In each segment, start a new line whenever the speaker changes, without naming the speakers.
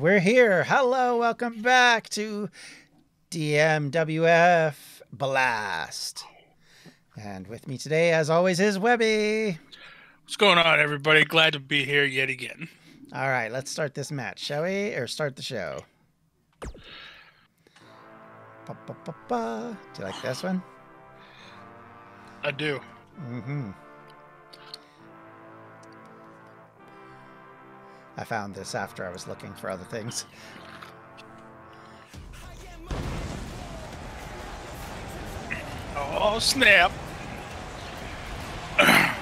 we're here. Hello, welcome back to DMWF Blast. And with me today, as always, is Webby.
What's going on, everybody? Glad to be here yet again.
All right, let's start this match, shall we? Or start the show. Ba, ba, ba. Do you like this one?
I do.
Mm-hmm. I found this after I was looking for other things.
Oh, snap.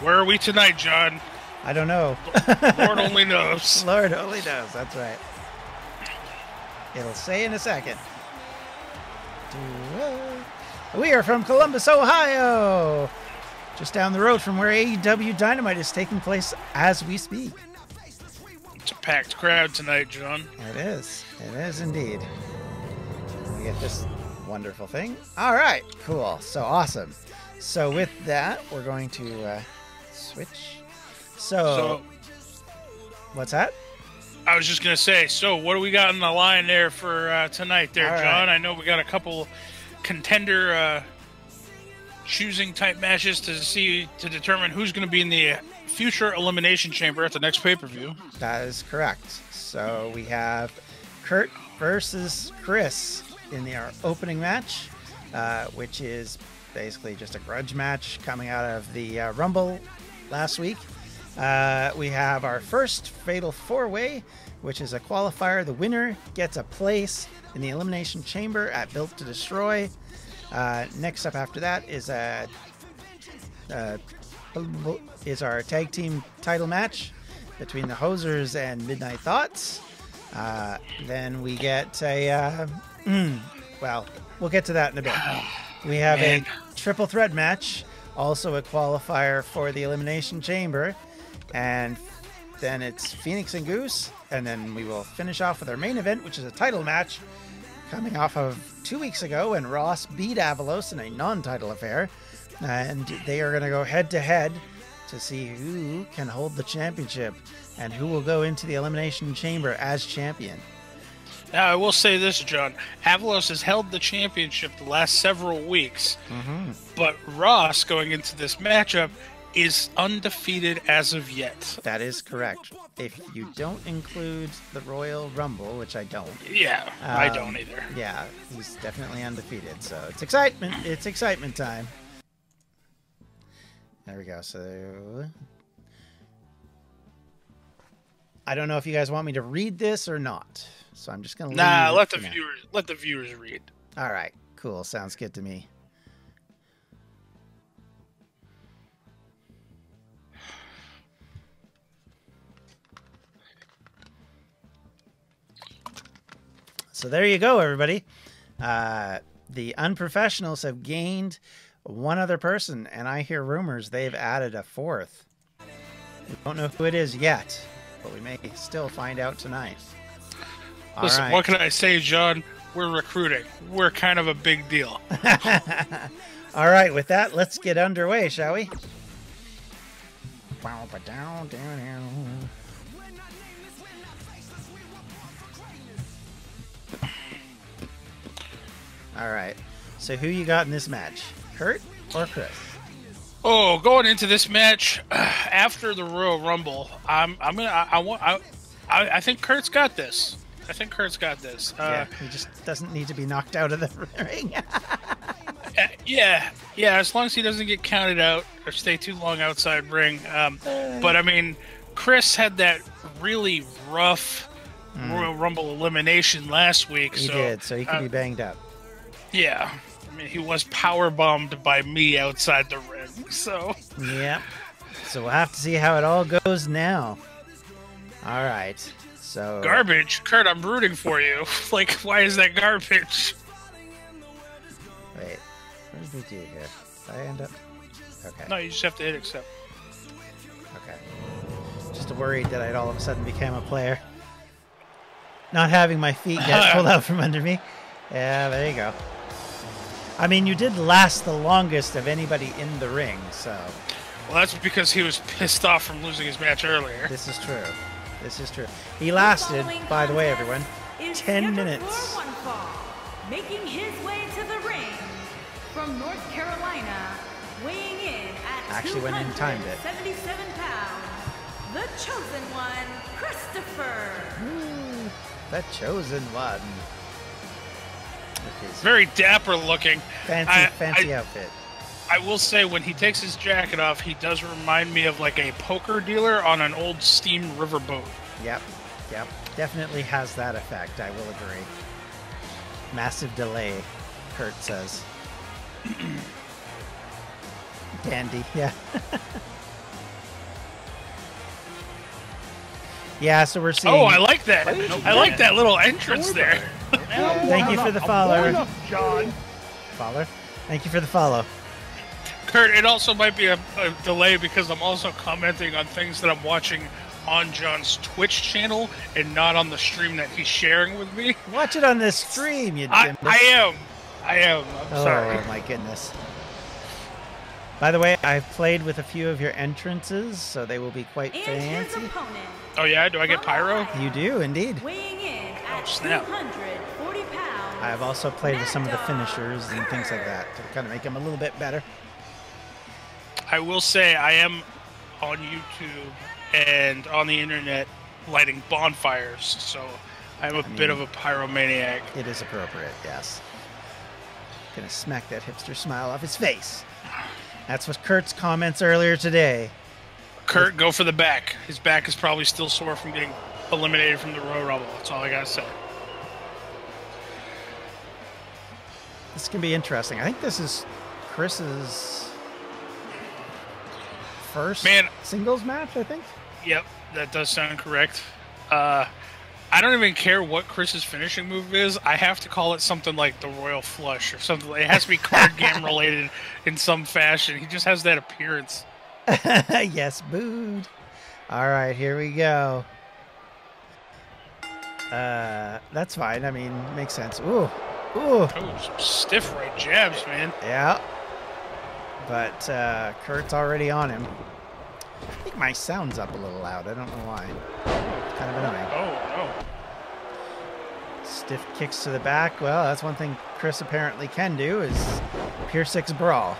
Where are we tonight, Jon?
I don't know.
Lord only knows.
Lord only knows. That's right. It'll say in a second. Uh, we are from Columbus, Ohio. Just down the road from where AEW Dynamite is taking place as we speak.
It's a packed crowd tonight, Jon.
It is. It is indeed. We get this wonderful thing. All right, cool. So awesome. So with that, we're going to uh, switch. So,
So,
what's that?
I was just going to say, so what do we got in the line there for uh, tonight there,
All right.
Jon? I know we got a couple contender uh, choosing type matches to see, to determine who's going to be in the future Elimination Chamber at the next pay per view.
That is correct. So we have Kurt versus Chris in the, our opening match, uh, which is basically just a grudge match coming out of the uh, Rumble last week. Uh, we have our first Fatal Four Way, which is a qualifier. The winner gets a place in the Elimination Chamber at Built to Destroy. Uh, next up after that is a uh, is our tag team title match between the Hosers and Midnight Thoughts. Uh, then we get a uh, well, we'll get to that in a bit. We have
Man.
a triple threat match, also a qualifier for the Elimination Chamber, and then it's Phoenix and Goose, and then we will finish off with our main event, which is a title match coming off of two weeks ago when Ross beat Avelos in a non-title affair, and they are going to go head to head to see who can hold the championship and who will go into the elimination chamber as champion.
Now, I will say this, Jon. Avelos has held the championship the last several weeks, mm-hmm. but Ross, going into this matchup, is undefeated as of yet.
That is correct. If you don't include the Royal Rumble, which I don't,
Yeah, I
Um,
don't either.
yeah, he's definitely undefeated. So it's excitement. It's excitement time. There we go. So I don't know if you guys want me to read this or not. So I'm just gonna
Nah, let the
now.
viewers let the viewers read.
All right, cool. Sounds good to me. So there you go, everybody. Uh, the unprofessionals have gained one other person, and I hear rumors they've added a fourth. We don't know who it is yet, but we may still find out tonight. All
Listen,
right.
what can I say, Jon? We're recruiting. We're kind of a big deal.
All right, with that, let's get underway, shall we? All right. So who you got in this match? Kurt or Chris?
Oh, going into this match after the Royal Rumble, I'm I'm gonna I, I want I, I I think Kurt's got this. I think Kurt's got this. Uh,
yeah, he just doesn't need to be knocked out of the ring.
Uh, yeah, yeah. As long as he doesn't get counted out or stay too long outside ring. Um, but I mean, Chris had that really rough Royal Rumble elimination last week.
he
so,
did, so he could
uh,
be banged up.
Yeah, I mean, he was power bombed by me outside the ring. So
Yep. So we'll have to see how it all goes now. All right. So
garbage, Kurt. I'm rooting for you. like, why is that garbage?
Wait, what did we do here? Did I end up? Okay.
No, you just have to hit accept.
Okay. Just worried that I'd all of a sudden become a player. Not having my feet get pulled out from under me. Yeah, there you go. I mean, you did last the longest of anybody in the ring, so
Well, that's because he was pissed off from losing his match earlier.
this is true. This is true. He lasted,
following
by the way, everyone, 10 minutes.
for one fall. Making his way to the ring from North Carolina, weighing in at
Actually went in and timed it.
77 pounds, the chosen one, Christopher.
Ooh, the chosen one. With
Very dapper looking.
fancy,
I-
fancy
I-
outfit.
I will say, when he takes his jacket off, he does remind me of like a poker dealer on an old steam riverboat.
Yep, yep. Definitely has that effect, I will agree. Massive delay, Kurt says. Dandy, yeah. yeah, so we're seeing.
Oh, I like that. I like that little entrance there.
Thank you for the follow.
Jon.
Follow. Thank you for the follow.
Kurt, it also might be a, a, delay because I'm also commenting on things that I'm watching on Jon's Twitch channel and not on the stream that he's sharing with me.
Watch it on the stream, you
I, I am. I am. I'm
oh,
sorry.
Oh, my goodness. By the way, I've played with a few of your entrances, so they will be quite
and
fancy.
Oh, yeah? Do I get pyro?
You do, indeed.
Weighing in at oh, snap.
200. I've also played with some of the finishers and things like that to kind of make them a little bit better.
I will say I am on YouTube and on the internet lighting bonfires, so I'm a I
mean, bit
of a pyromaniac.
It is appropriate, yes. Gonna smack that hipster smile off his face. That's what Kurt's comments earlier today.
Kurt, go for the back. His back is probably still sore from getting eliminated from the row rubble. That's all I gotta say.
This can be interesting. I think this is Chris's first
Man.
singles match, I think.
Yep, that does sound correct. Uh, I don't even care what Chris's finishing move is. I have to call it something like the Royal Flush or something. It has to be card game related in some fashion. He just has that appearance.
yes, booed. All right, here we go. Uh, that's fine. I mean, makes sense. Ooh, ooh,
Oh, some stiff right jabs, man.
yeah. But uh, Kurt's already on him. I think my sound's up a little loud. I don't know why. It's kind of annoying.
Oh oh.
Stiff kicks to the back. Well, that's one thing Chris apparently can do is Pier 6 brawl.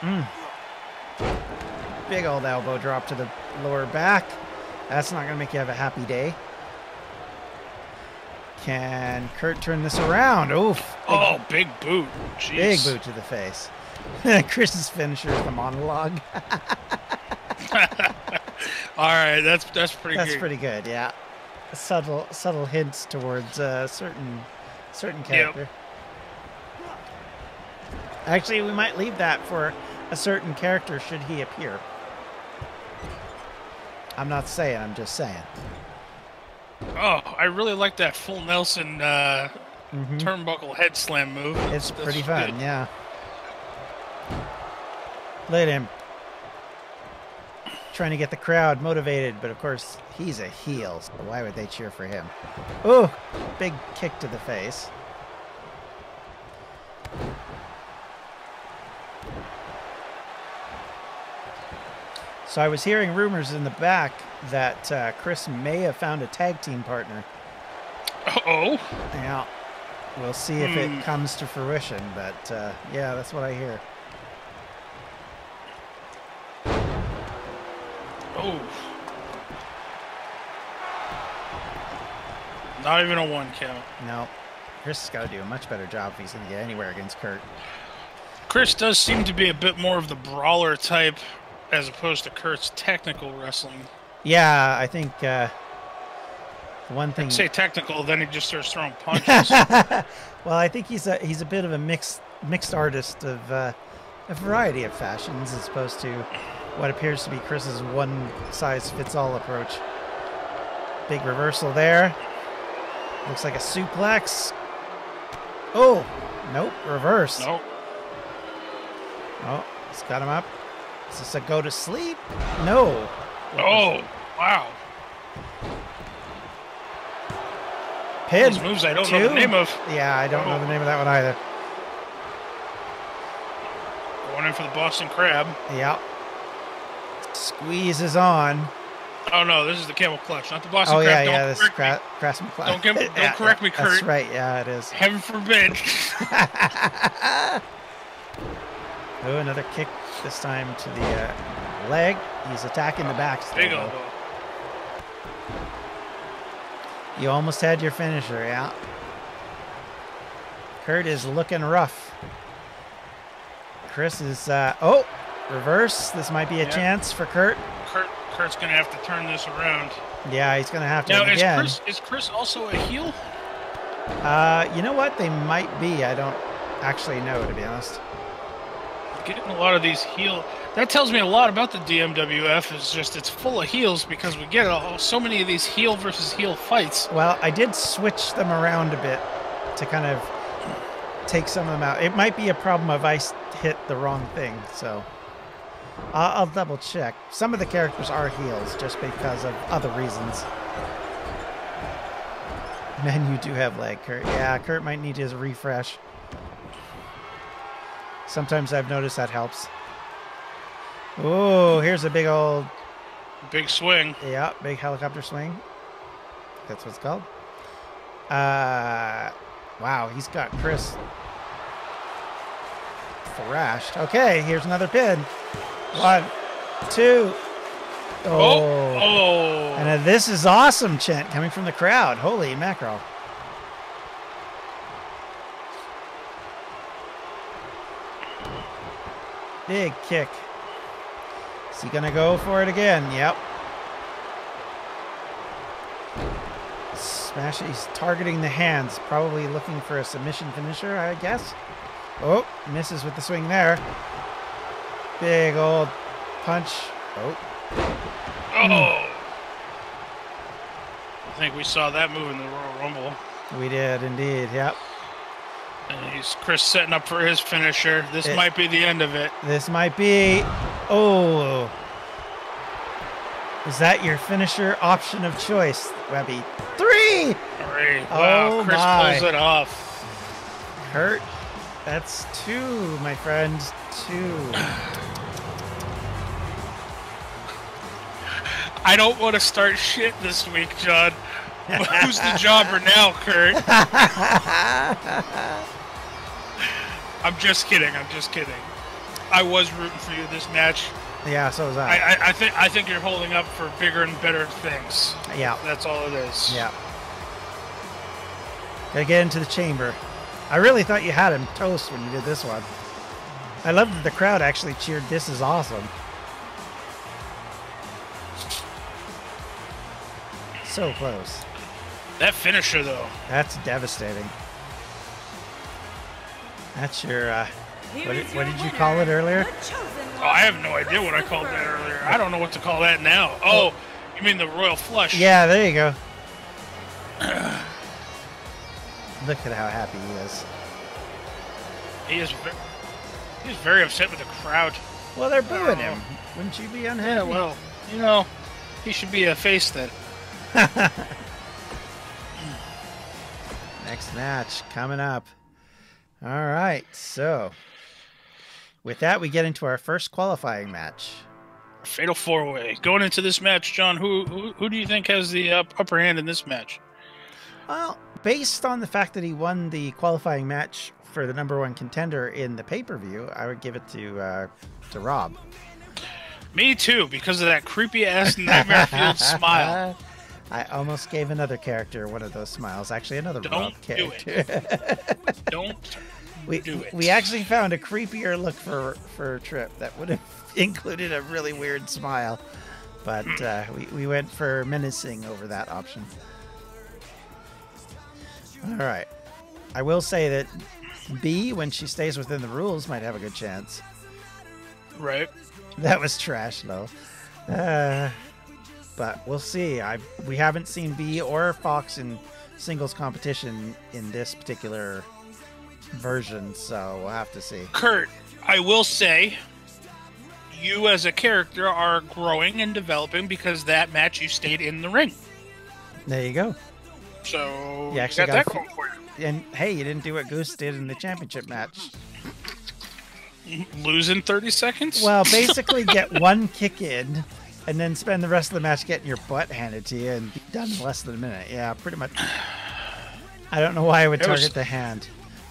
Mm. Big old elbow drop to the lower back. That's not going to make you have a happy day. Can Kurt turn this around? Oof. Big,
Oh, big boot. Jeez.
big boot to the face. Chris's finisher is the monologue.
All right, that's that's pretty
That's
good.
pretty good, yeah. Subtle subtle hints towards uh, certain certain
Yep.
character. Actually, we might leave that for a certain character should he appear. I'm not saying, I'm just saying.
Oh, I really like that full Nelson uh,
Mhm.
turnbuckle head slam move.
It's
That's
pretty
good.
fun, yeah. Look at him trying to get the crowd motivated, but of course he's a heel, so why would they cheer for him? Oh, big kick to the face. So I was hearing rumors in the back that uh, Chris may have found a tag team partner.
Uh oh,
Yeah. We'll see if
Hmm.
it comes to fruition, but uh, yeah, that's what I hear.
oh. Not even a one count.
No, Chris has got to do a much better job if he's going to get anywhere against Kurt.
Chris does seem to be a bit more of the brawler type as opposed to Kurt's technical wrestling.
Yeah, I think uh, one thing.
Say technical, then he just starts throwing punches.
well, I think he's a he's a bit of a mixed mixed artist of uh, a variety of fashions, as opposed to what appears to be Chris's one size fits all approach. Big reversal there. Looks like a suplex. Oh, nope, reverse.
Nope.
Oh, he's got him up. Is this a go to sleep? No.
Oh, wow.
Pin.
Those moves I don't know the name of.
Yeah, I don't know the oh. name of that one either.
Going in for the Boston Crab.
Yeah. Squeezes on.
Oh no, this is the camel clutch, not the Boston
Oh yeah,
crab. Don't
yeah. This is. Cra- McCloud.
Don't give- don't
Yeah,
correct me,
yeah, That's right. Yeah, it is.
Heaven forbid.
Oh, another kick. This time to the uh, leg. He's attacking the back.
Big elbow.
You almost had your finisher, yeah. Kurt is looking rough. Chris is, uh, oh, reverse. This might be a
Yeah.
chance for Kurt.
Kurt, Kurt's gonna have to turn this around.
Yeah, he's going to have to
Now is. Chris is Chris also a heel?
Uh, you know what? They might be. I don't actually know, to be honest.
Getting a lot of these heel. That tells me a lot about the DMWF. Is just it's full of heels because we get so many of these heel versus heel fights.
Well, I did switch them around a bit to kind of take some of them out. It might be a problem if I hit the wrong thing, so I'll, I'll double check. Some of the characters are heels just because of other reasons. Man, you do have leg, Kurt. Yeah, Kurt might need his refresh. Sometimes I've noticed that helps. Oh, here's a big old
Big swing.
yeah, big helicopter swing. That's what it's called. Uh, wow, he's got Chris thrashed. Okay, here's another pin. One, two.
Oh,
Oh,
oh.
and this is awesome Chent, coming from the crowd. Holy mackerel! Big kick. Is he gonna go for it again? Yep. Smash. He's targeting the hands, probably looking for a submission finisher, I guess. Oh, misses with the swing there. Big old punch. Oh,
oh. Hmm. I think we saw that move in the Royal Rumble.
we did indeed. Yep.
And he's Chris setting up for his finisher. This
It-
might be the end of it.
This might be. Oh. Is that your finisher option of choice, Webby? Three!
Three. Oh wow,
Oh,
Chris
my.
pulls it off.
Kurt, that's two, my friend. Two.
I don't want to start shit this week, Jon. Who's the jobber now, Kurt? I'm just kidding. I'm just kidding. I was rooting for you this match.
Yeah, so was
I,
I.
I, I think I think you're holding up for bigger and better things.
Yeah,
That's all it is.
yeah. Gotta get into the chamber. I really thought you had him toast when you did this one. I love that the crowd actually cheered, This is awesome. So close.
That finisher though.
That's devastating. That's your, uh,
Here
What
is
did- what
your
did you call it earlier?
Oh, I have no idea what I called that earlier. I don't know what to call that now. Oh, you mean the royal flush?
yeah, there you go. Look at how happy he is.
He is. Ve- he's very upset with the crowd.
Well, they're booing
Oh.
him. Wouldn't you be unhappy?
Yeah, well, you know, he should be a face then.
Next match coming up. All right, so with that, we get into our first qualifying match.
Fatal four way. Going into this match, Jon, who who, who do you think has the up, upper hand in this match?
Well, based on the fact that he won the qualifying match for the number one contender in the pay per view, I would give it to uh, to Rob.
Me too, because of that creepy ass nightmare fueled smile.
I almost gave another character one of those smiles. Actually, another
Don't
Rob
do
character.
Don't
we
do it.
we actually found a creepier look for for Trip that would have included a really weird smile, but uh, we we went for menacing over that option. All right, I will say that B, when she stays within the rules, might have a good chance.
right.
That was trash, though. Uh, but we'll see. I we haven't seen B or Fox in singles competition in this particular version, so we'll have to see.
Kurt, I will say, you as a character are growing and developing because that match you stayed in the ring.
There you go.
So
You actually
got,
got
that going for you.
And hey, you didn't do what Goose did in the championship match.
Lose in 30 seconds?
Well, basically, get one kick in, and then spend the rest of the match getting your butt handed to you and be done in less than a minute. Yeah, pretty much. I don't know why I would
It
target the hand.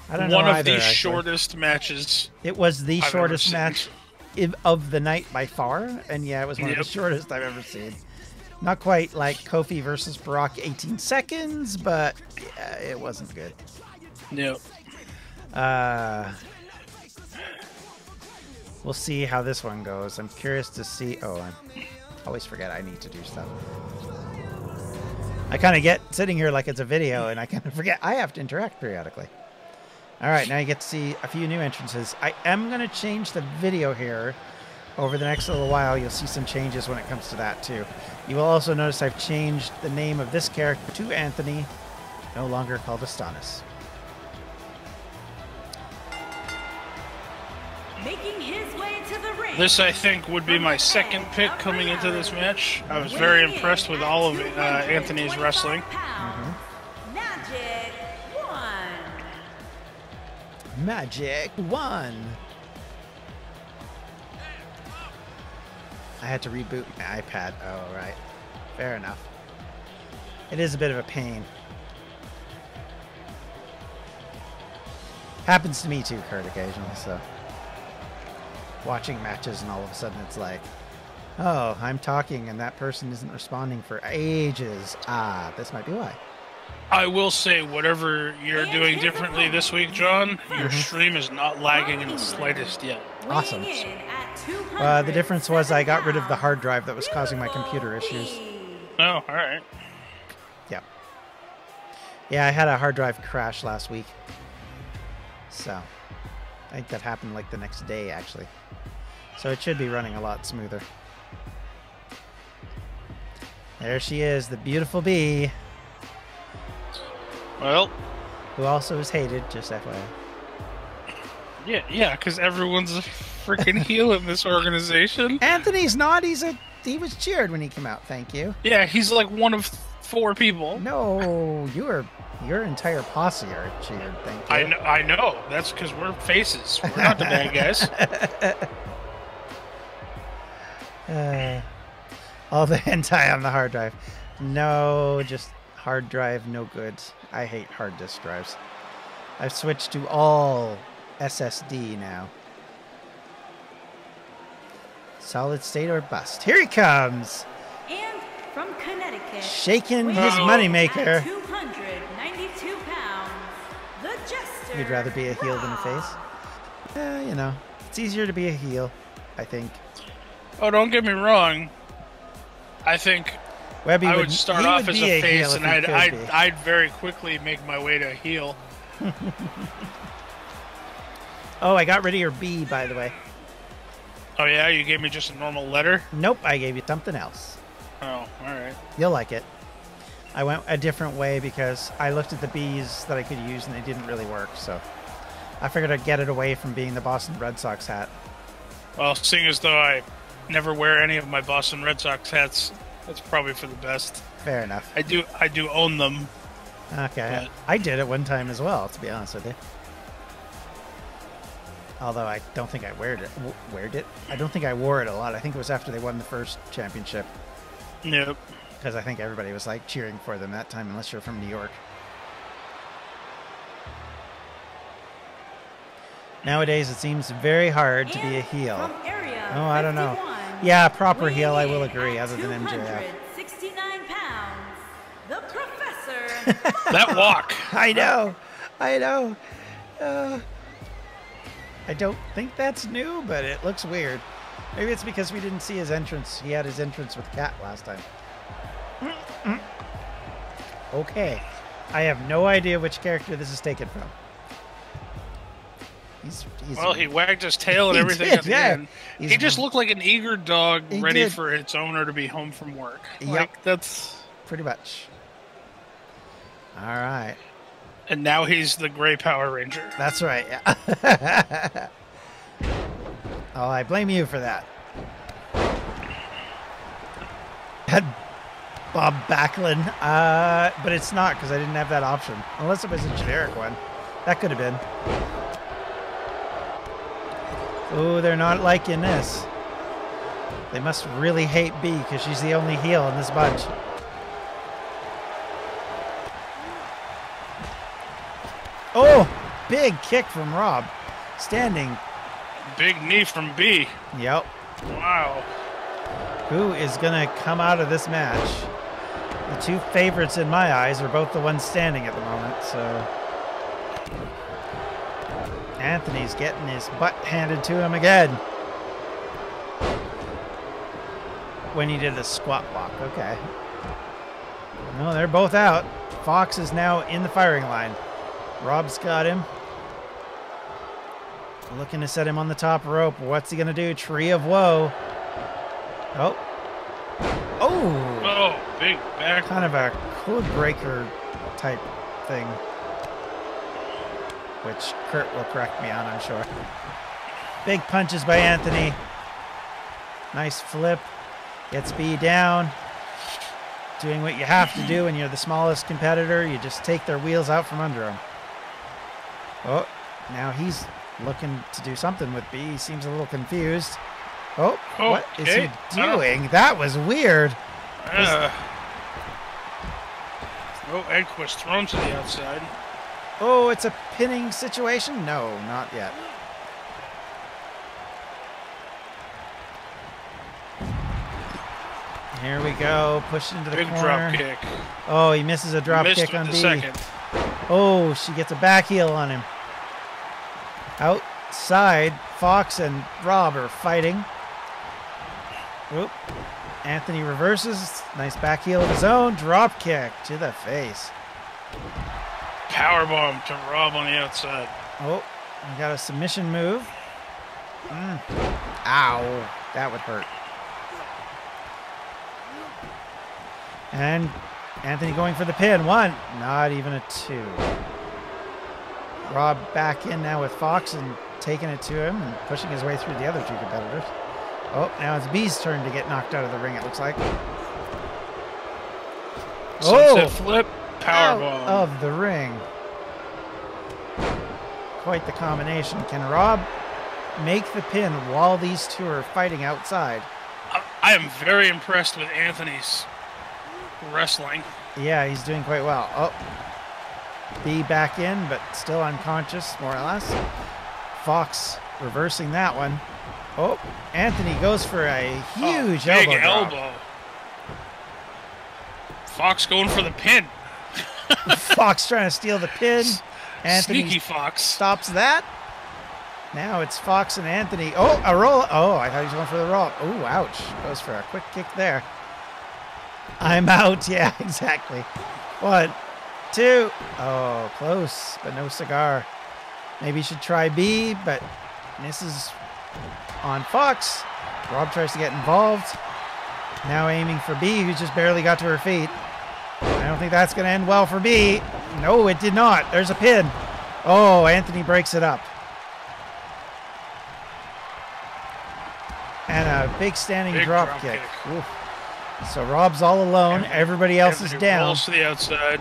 I don't know
One of the
actually.
shortest matches.
It was the
I've
shortest match of the night by far, and yeah, it was one of the shortest I've ever seen. Not quite like Kofi versus Brock, 18 seconds, but yeah, it wasn't good.
Nope.
Uh, we'll see how this one goes. I'm curious to see. Oh, I always forget I need to do stuff. I kind of get sitting here like it's a video, and I kind of forget I have to interact periodically. All right, now you get to see a few new entrances. I am going to change the video here over the next little while. You'll see some changes when it comes to that, too. You will also notice I've changed the name of this character to Anthony, no longer called Astonis.
Making his
This, I think, would be my second pick coming into this match. I was very impressed with all of uh, Anthony's wrestling.
Magic one.
Magic one. I had to reboot my iPad. Oh, right. Fair enough. It is a bit of a pain. Happens to me too, Kurt, occasionally, so. Watching matches and all of a sudden it's like, oh, I'm talking and that person isn't responding for ages. Ah, this might be why.
I will say, whatever you're doing differently this week, Jon, your stream is not lagging in the slightest yet.
Awesome.
Weighing in at
Uh, the difference was I got rid of the hard drive that was causing my computer issues.
Oh, all right.
Yeah. Yeah, I had a hard drive crash last week. So, I think that happened like the next day, actually. So it should be running a lot smoother. There she is, the beautiful bee,
Well,
who also is hated, just FYI.
yeah, yeah, because everyone's a freaking heel in this organization.
Anthony's not. He's a. He was cheered when he came out. Thank you.
Yeah, he's like one of four people.
No, you are. Your entire posse are cheered. Thank you.
I know, I know. That's because we're faces. We're not the bad guys.
Uh, all the hentai on the hard drive. No, just hard drive, no good. I hate hard disk drives. I've switched to all SSD now. Solid state or bust. Here he comes,
And from Connecticut.
shaking his moneymaker. You'd rather be a heel than a face? Yeah, you know, it's easier to be a heel, I think.
Oh, don't get me wrong. I think
Webby
I would start off
would
as
be
a face,
if
and
he
I'd, I'd. I'd very quickly make my way to heel.
Oh, I got rid of your B, by the way.
Oh yeah, you gave me just a normal letter.
Nope, I gave you something else.
Oh, all right.
You'll like it. I went a different way because I looked at the bees that I could use and they didn't really work. So I figured I'd get it away from being the Boston Red Sox hat.
Well, seeing as though I never wear any of my Boston Red Sox hats, that's probably for the best.
Fair enough.
I do, I do own them.
Okay, I did it one time as well. To be honest with you. Although I don't think I wear it. w- Weared it. I don't think I wore it a lot. I think it was after they won the first championship
Nope.
Because I think everybody was like cheering for them that time, unless you're from New York. Nowadays, it seems very hard to be a heel.
Area
Oh, I don't know. Yeah, proper heel, I will agree, other than MJF.
269 pounds. The Professor.
That walk.
I know, I know. Uh, I don't think that's new, but it looks weird. Maybe it's because we didn't see his entrance. He had his entrance with Cat last time. Okay, I have no idea which character this is taken from. He's, he's
Well, he wagged his tail and everything
did,
at the
yeah.
he just looked like an eager dog ready
did.
for its owner to be home from work.
Yep.
Like that's
pretty much. All right,
and now he's the gray Power Ranger.
that's right. Yeah. oh, I blame you for that. Had Bob Backlund, uh, but it's not because I didn't have that option. Unless it was a generic one, that could have been. Oh, they're not liking this. They must really hate B because she's the only heel in this bunch. Oh, big kick from Rob. Standing.
Big knee from B.
Yep.
Wow.
Who is going to come out of this match? The two favorites in my eyes are both the ones standing at the moment, so. Anthony's getting his butt handed to him again. When he did the squat walk, okay. No, they're both out. Fox is now in the firing line. Rob's got him. Looking to set him on the top rope. What's he going to do? Tree of Woe. Oh. Oh!
Oh, big back.
Kind of a code breaker type thing. Which Kurt will correct me on, I'm sure. Big punches by Anthony. Nice flip. Gets B down. Doing what you have to do when you're the smallest competitor. You just take their wheels out from under them. Oh, now he's looking to do something with B. He seems a little confused. Oh, what is he
don't-
doing? That was weird.
Uh, oh, Edquist thrown to the outside.
Oh, it's a pinning situation? No, not yet. Here we go. Pushed into the
Big
corner.
drop kick.
Oh, he misses a drop
Missed
kick on
the
B.
second.
Oh, she gets a back heel on him. Outside, Fox and Rob are fighting. Oop. Anthony reverses. Nice back heel of his own. Drop kick to the face.
Power bomb to Rob on the outside.
Oh, we got a submission move. Mm. Ow. That would hurt. And Anthony going for the pin. One. Not even a two. Rob back in now with Fox and taking it to him and pushing his way through the other two competitors. Oh, now it's B's turn to get knocked out of the ring, it looks like.
Sunset
Oh!
flip. Power
out of the ring. Quite the combination. Can Rob make the pin while these two are fighting outside?
I, I am very impressed with Anthony's wrestling.
Yeah, he's doing quite well. Oh, B back in, but still unconscious, more or less. Fox reversing that one. Oh, Anthony goes for a
Oh,
huge
big
elbow.
elbow. Fox going for the pin.
Fox trying to steal the pin. Anthony
Sneaky Fox.
stops that. Now it's Fox and Anthony. Oh, a roll. Oh, I thought he was going for the roll. Oh, ouch. Goes for a quick kick there. I'm out. Yeah, exactly. One, two. Oh, close, but no cigar. Maybe you should try B, but misses on Fox. Rob tries to get involved. Now aiming for B, who's just barely got to her feet. I don't think that's going to end well for B. No, it did not. There's a pin. Oh, Anthony breaks it up. And a big standing
Big
drop,
drop
kick.
kick.
Oof. So Rob's all alone. Everybody else is down.
Rolls to the outside.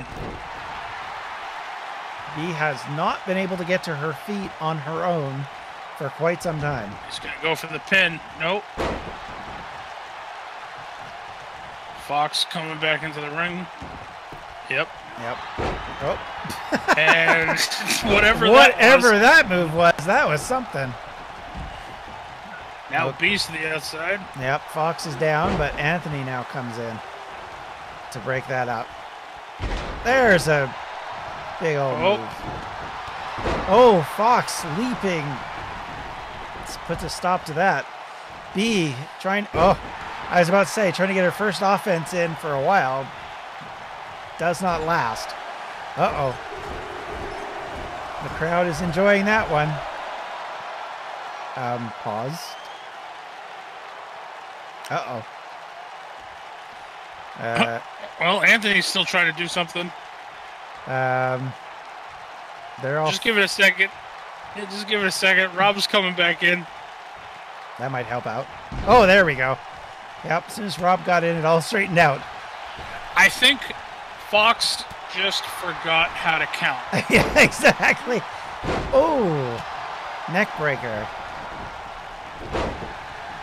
B has not been able to get to her feet on her own for quite some time.
He's gonna go for the pin. Nope. Fox coming back into the ring. Yep.
Yep. Oh,
And whatever
whatever
that was.
that move was, that was something.
Now
Nope.
Beast to the outside.
Yep, Fox is down, but Anthony now comes in to break that up. There's a big old
Oh.
move. Oh, Fox leaping. Let's a stop to that. B trying. Oh, I was about to say, trying to get her first offense in for a while. Does not last. Uh oh. The crowd is enjoying that one. Um, pause. Uh oh. Uh,
Well, Anthony's still trying to do something.
um, they're all.
Just give it a second. Yeah, just give it a second. Rob's coming back in.
That might help out. Oh, there we go. Yep, as soon as Rob got in, it all straightened out.
I think Fox just forgot how to count.
yeah, exactly. Oh, neck breaker.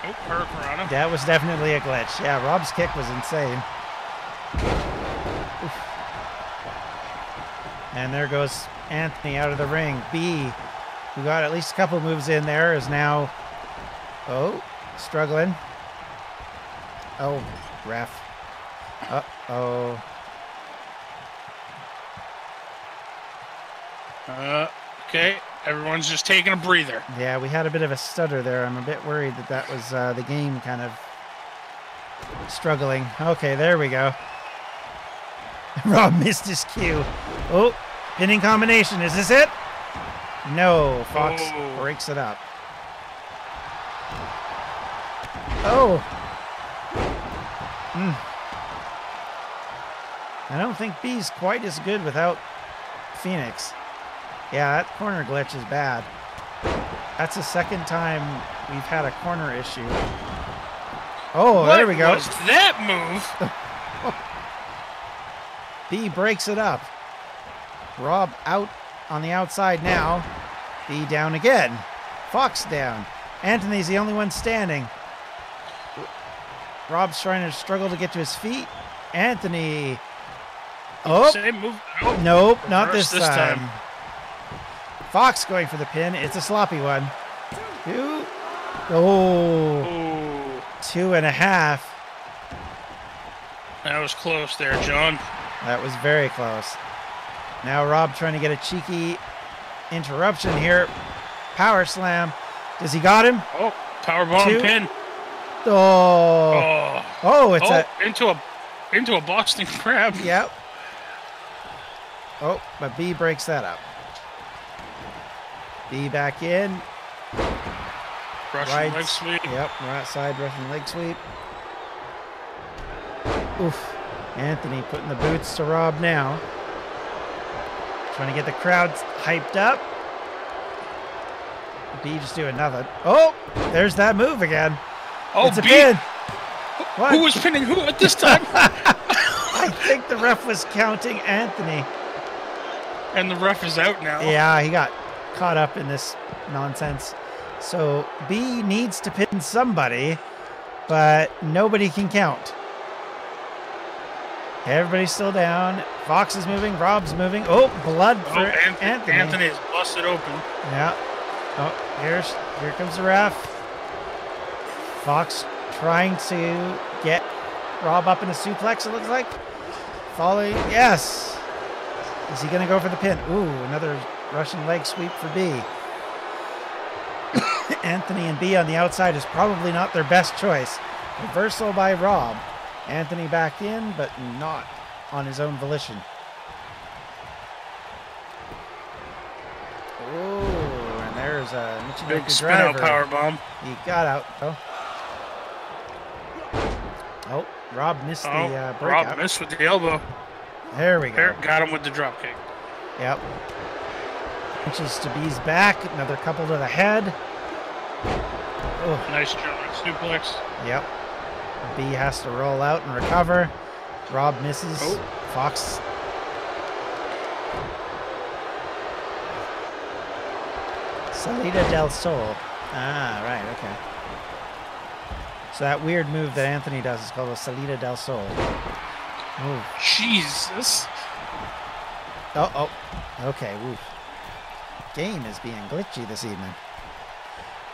Oh, Hurricanrana.
That was definitely a glitch. Yeah, Rob's kick was insane. Oof. And there goes Anthony out of the ring. B, who got at least a couple moves in there, is now, oh, struggling. Oh, ref. Uh oh.
Uh, okay, everyone's just taking a breather.
Yeah, we had a bit of a stutter there. I'm a bit worried that that was uh, the game kind of struggling. Okay, there we go. Rob missed his cue. Oh, pinning combination. Is this it? No, Fox
Oh.
breaks it up. Oh. Hmm. I don't think B's quite as good without Phoenix. Yeah, that corner glitch is bad. That's the second time we've had a corner issue. Oh,
what
there we go.
was that move?
B breaks it up. Rob out on the outside now. B down again. Fox down. Anthony's the only one standing. Rob's trying to struggle to get to his feet. Anthony. Oh,
Same move. Oh,
nope, not this,
this
time.
time.
Fox going for the pin. It's a sloppy one. Two. Oh,
oh,
two and a half.
that was close there, Jon.
That was very close. Now Rob trying to get a cheeky interruption here. Power slam. Does he got him?
Oh, power bomb
Two.
pin.
Oh,
Oh,
oh, it's
oh,
a
into a into a Boston crab.
yep. Oh, but B breaks that up. B back in.
Russian
Right.
leg sweep.
Yep, right side Russian leg sweep. Oof. Anthony putting the boots to Rob now. Trying to get the crowd hyped up. B just do another. Oh, there's that move again.
Oh,
it's a pin. What?
Who was pinning who at this time?
I think the ref was counting Anthony.
and the ref is out now.
Yeah, he got caught up in this nonsense. So B needs to pin somebody, but nobody can count. Everybody's still down. Fox is moving. Rob's moving. Oh, blood
Oh,
for
Anthony,
Anthony.
Anthony is busted open.
Yeah. Oh, here's here comes the ref. Fox trying to get Rob up in a suplex. It looks like. Following. Yes. Is he going to go for the pin? Ooh, another Russian leg sweep for B. Anthony and B on the outside is probably not their best choice. Reversal by Rob. Anthony back in, but not on his own volition. Ooh, and there's a Michinoku
Big spin out
driver.
power bomb.
He got out though. Oh, Rob missed
Oh,
the uh,
Rob missed with the elbow.
There we go.
There, got him with the drop kick.
Yep. Inches to B's back. Another couple to the head. Oh,
Nice German suplex.
yep. B has to roll out and recover. Rob misses.
Oh.
Fox. Salida del Sol. Ah, right, okay. So that weird move that Anthony does is called a Salida del Sol. Oh,
Jesus.
Oh, oh. Okay, woof. Game is being glitchy this evening.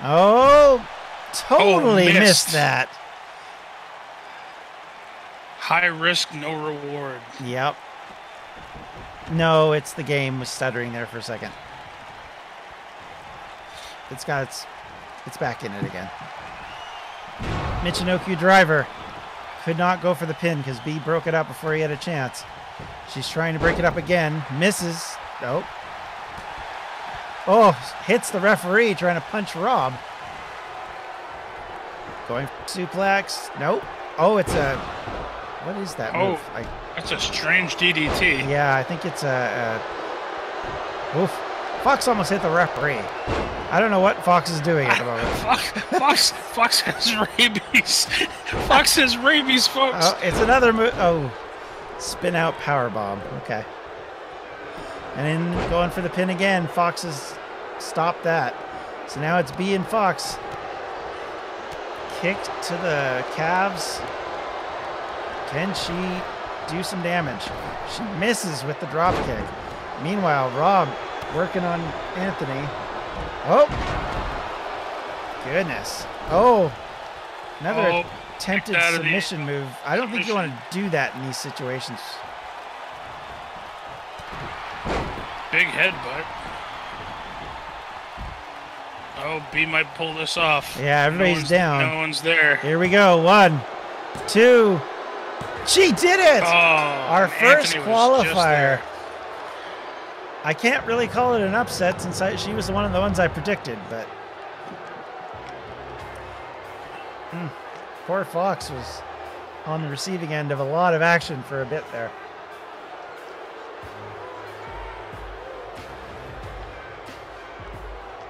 Oh, totally oh,
missed.
missed that.
High risk, no reward.
Yep. No, it's the game was stuttering there for a second. It's got its it's back in it again. Michinoku driver could not go for the pin because B broke it up before he had a chance. She's trying to break it up again. Misses. Nope. Oh, hits the referee trying to punch Rob. Going for suplex. Nope. Oh, it's a. What is that
Oh.
move? I,
That's a strange DDT.
yeah, I think it's a. a oof. Fox almost hit the referee. I don't know what Fox is doing at the moment.
Fox, Fox, Fox has rabies. Fox has rabies, folks.
Oh, it's another move. Oh, spin out power bomb. Okay. And then going for the pin again. Fox has stopped that. So now it's B and Fox. kick to the calves. Can she do some damage? She misses with the drop kick. Meanwhile, Rob working on Anthony. Oh! Goodness. Oh! Another
Oh,
attempted
kicked out of the
submission move. I don't think you want to do that in these situations.
Big headbutt. Oh, Bea might pull this off.
Yeah, everybody's
no
down.
No one's there.
Here we go. One, two. She did it!
Oh,
Our first
Anthony was just
qualifier. I can't really call it an upset since I, she was one of the ones I predicted, but. Hmm. Poor Fox was on the receiving end of a lot of action for a bit there.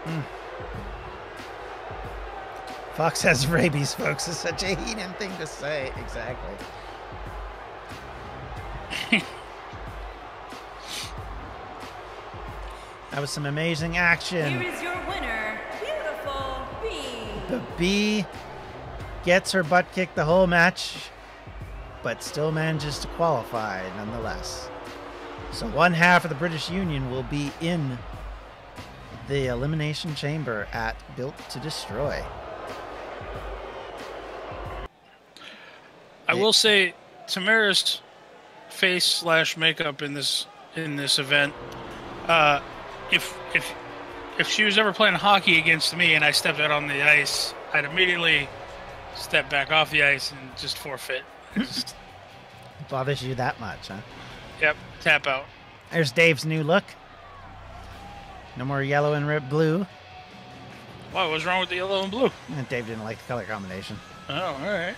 Hmm. Fox has rabies, folks. It's such a Heenan thing to say. Exactly. That was some amazing action.
is your winner, Beautiful Bea.
The Bea gets her butt kicked the whole match, but still manages to qualify nonetheless. So one half of the British Union will be in the Elimination Chamber at Built to Destroy.
I will say, Tamara's face slash makeup in this in this event. Uh, if if if she was ever playing hockey against me and I stepped out on the ice, I'd immediately step back off the ice and just forfeit. Just,
Bothers you that much, huh?
yep, tap out.
There's Dave's new look. No more yellow and red blue.
Wow, what's wrong with the yellow and blue?
And Dave didn't like the color combination.
Oh, all right.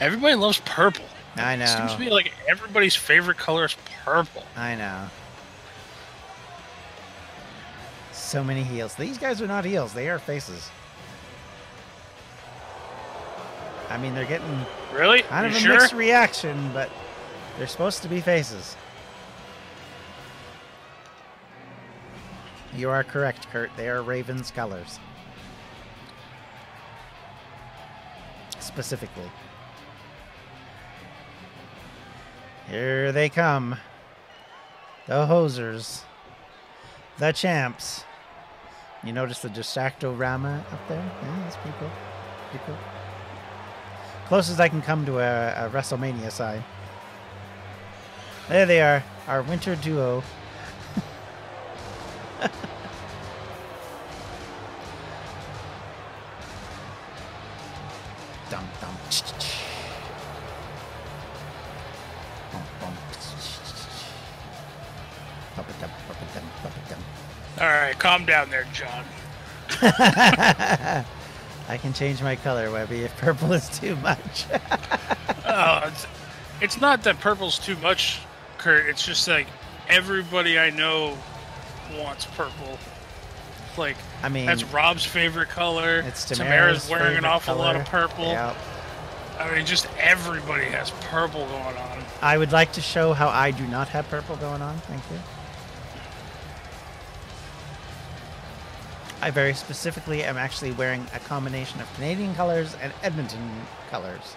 Everybody loves purple.
I know.
It seems to be like everybody's favorite color is purple.
I know. So many heels. These guys are not heels, they are faces. I mean, they're getting
Really?
kind
you
of a
sure?
mixed reaction, but they're supposed to be faces. You are correct, Kurt. They are Ravens colors. Specifically. Here they come. The hosers. The champs. You notice the Distractorama up there? Yeah, that's pretty cool. Pretty cool. Closest I can come to a, a WrestleMania sign. There they are, our winter duo.
right, calm down there, Jon.
I can change my color, Webby, if purple is too much.
Oh, it's, it's not that purple's too much, Kurt. It's just like everybody I know wants purple. Like
I mean,
that's Rob's favorite color.
it's
Tamara's
Tamara's
wearing an awful lot of purple.
Yeah.
I mean, just everybody has purple going on.
I would like to show how I do not have purple going on. Thank you. I very specifically am actually wearing a combination of Canadian colors and Edmonton colors.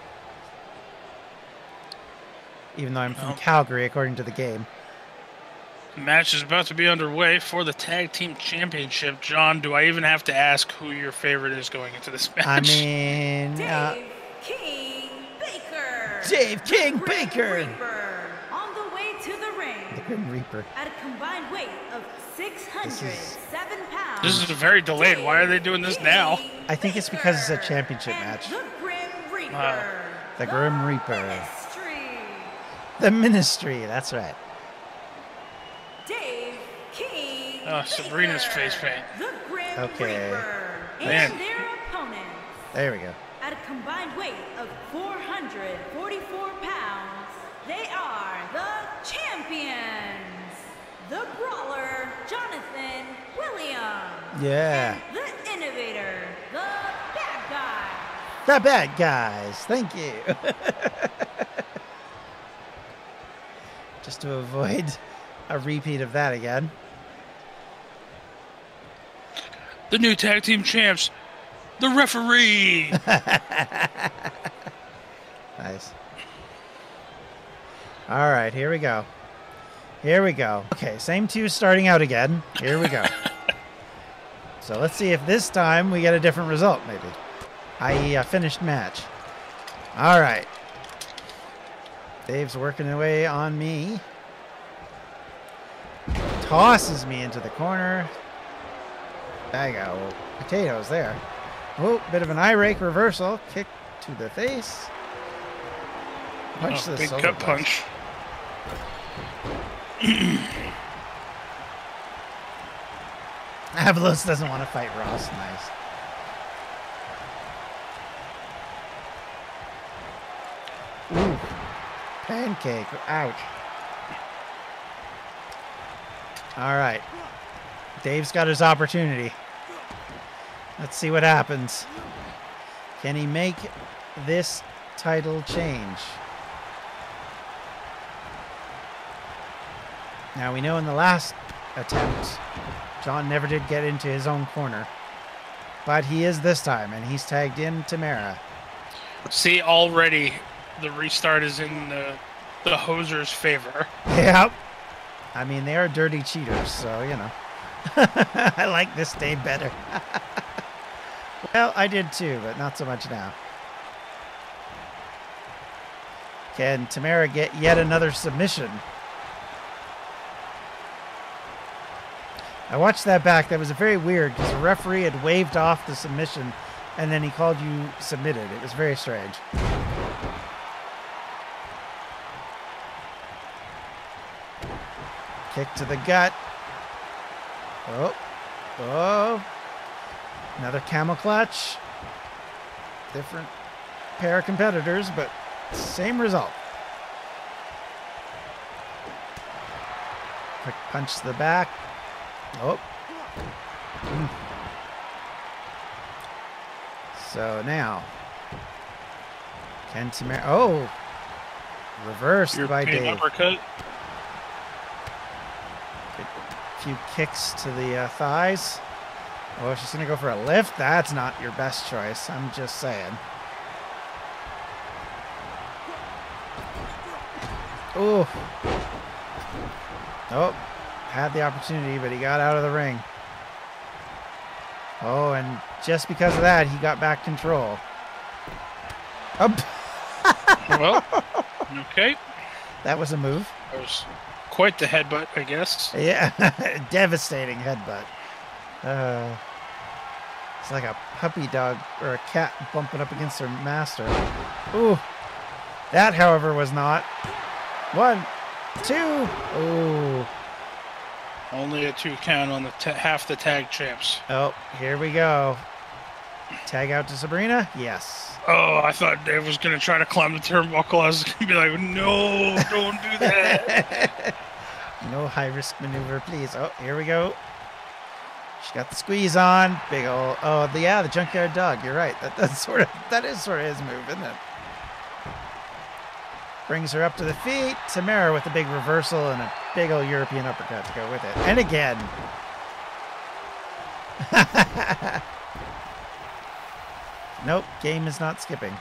Even though I'm from
Oh.
Calgary, according to the game.
The match is about to be underway for the tag team championship. Jon, do I even have to ask who your favorite is going into this match?
I mean,
Dave
uh,
King Baker.
Dave King
Grim
Baker,
Reaper on the way to the ring.
the Grim Reaper.
at a combined weight of 607 pounds.
this is very delayed. Why are they doing this now?
I think it's because it's a championship match.
The Grim Reaper.
Wow.
The Grim Reaper.
Ministry.
The Ministry, that's right.
Dave King.
Oh, Sabrina's face paint.
The Grim
Okay.
Reaper.
Man.
And their opponents.
There we go.
At a combined weight of 444 pounds, they are the champions. The brawler, Jonathan Williams.
Yeah.
And the innovator, the bad guy.
The bad guys. Thank you. Just to avoid a repeat of that again.
The new tag team champs, The referee.
Nice. All right, here we go. Here we go. Okay, same two starting out again. Here we go. so let's see if this time we get a different result, maybe. I.e., a finished match. All right. Dave's working away on me. Tosses me into the corner. You go. Potatoes there. Oh, bit of an eye rake reversal. Kick to the face. Punch
Oh,
the
big cut punch.
Avelos doesn't want to fight Ross. Nice. Ooh. Pancake. Ouch. All right. Dave's got his opportunity. Let's see what happens. Can he make this title change? Now we know in the last attempt, Jon never did get into his own corner. But he is this time, and he's tagged in Tamara.
See, already the restart is in the, the hoser's favor.
Yep. I mean, they are dirty cheaters, so, you know. I like this day better. well, I did too, but not so much now. Can Tamara get yet another submission? I watched that back. That was a very weird because the referee had waved off the submission and then he called you submitted. It was very strange. Kick to the gut. Oh. Oh. Another camel clutch. Different pair of competitors, but same result. Quick punch to the back. Oh. Mm. So now. Can Tamara. Oh. Reversed by Dave.
uppercut.
few kicks to the uh, thighs. Oh, she's going to go for a lift? That's not your best choice. I'm just saying. Ooh. Oh, had the opportunity, but he got out of the ring. Oh, and just because of that, he got back control. Up.
Well, okay.
That was a move.
That was quite the headbutt, I guess.
Yeah, devastating headbutt. Uh, it's like a puppy dog or a cat bumping up against their master. Ooh, that, however, was not. One, two. Ooh.
Only a two count on the half the tag champs.
Oh, here we go. Tag out to Sabrina. Yes.
Oh, I thought Dave was going to try to climb the turnbuckle. I was going to be like, no, don't do that.
no high risk maneuver, please. Oh, here we go. She got the squeeze on. Big ol' Oh, the, yeah, the junkyard dog. You're right. That, that's sort of that is sort of his move, isn't it? Brings her up to the feet. Tamara with a big reversal and a big old European uppercut to go with it. And again. nope, game is not skipping.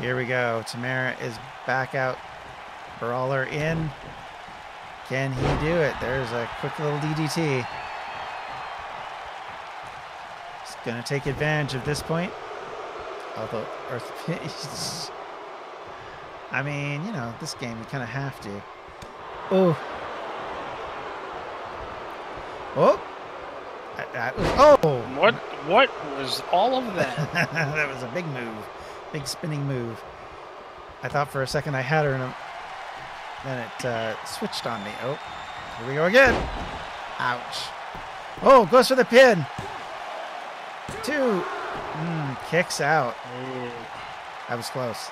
Here we go. Tamara is back out. Brawler in. Can he do it? There's a quick little DDT. He's going to take advantage of this point. Although, Earth. I mean, you know, this game you kind of have to. Oh. Oh. That, that was. Oh.
what What was all of that?
that was a big move. Big spinning move. I thought for a second I had her, and a- then it uh, switched on me. Oh, here we go again. Ouch. Oh, goes for the pin. Two. Mm, kicks out. That was close.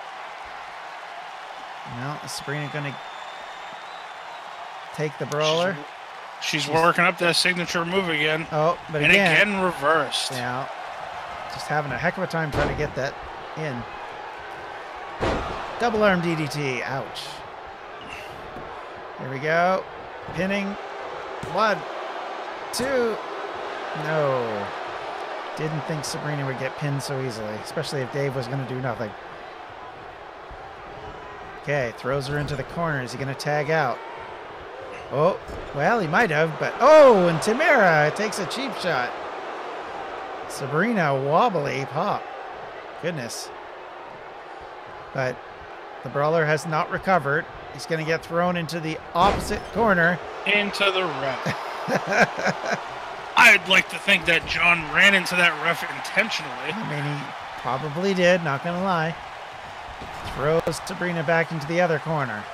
Is Sabrina going to take the brawler?
She's, she's working up that signature move again.
Oh, but
and
again,
again reversed.
Yeah. Just having a heck of a time trying to get that in. Double arm DDT. Ouch. Here we go. Pinning. One. two. No. Didn't think Sabrina would get pinned so easily, especially if Dave was going to do nothing. Okay, throws her into the corner. Is he going to tag out? Oh, well, he might have, but oh, and Tamara takes a cheap shot. Sabrina wobbly pop. Goodness. But the brawler has not recovered. He's going to get thrown into the opposite corner.
Into the ref. I'd like to think that Jon ran into that ref intentionally.
I mean, he probably did, not going to lie. Throws Sabrina back into the other corner.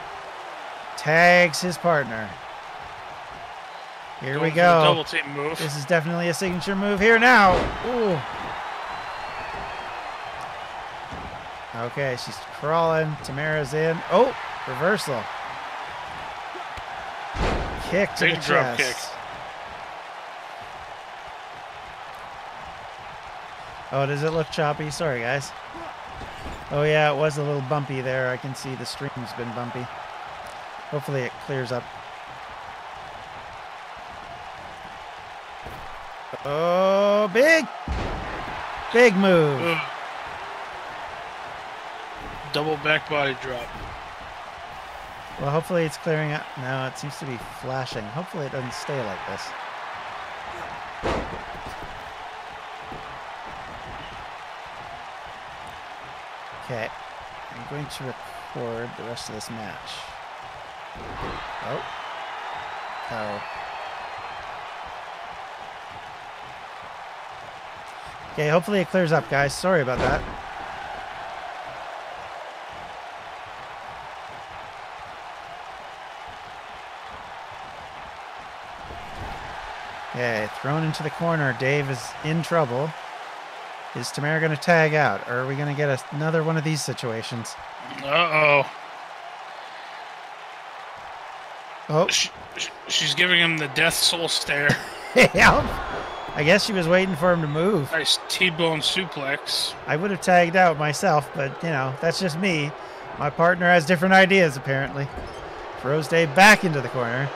Tags his partner. Here
Going
we go.
Double team move.
This is definitely a signature move here now. Ooh. Okay, she's crawling. Tamara's in. Oh, reversal. Kick to
Big
the chest.
kick.
Oh, does it look choppy? Sorry, guys. Oh, yeah, it was a little bumpy there. I can see the stream's been bumpy. Hopefully it clears up. Oh, big, big move.
Ugh. Double back body drop.
Well, hopefully it's clearing up. No, it seems to be flashing. Hopefully it doesn't stay like this. Okay, I'm going to record the rest of this match. Oh. Oh. Okay, hopefully it clears up, guys. Sorry about that. Okay, thrown into the corner. Dave is in trouble. Is Tamara going to tag out, or are we going to get another one of these situations?
Uh oh.
Oh,
She, she's giving him the death soul stare.
help! I guess she was waiting for him to move.
nice T-bone suplex.
I would have tagged out myself, but you know, that's just me. My partner has different ideas, apparently. Throws Dave back into the corner.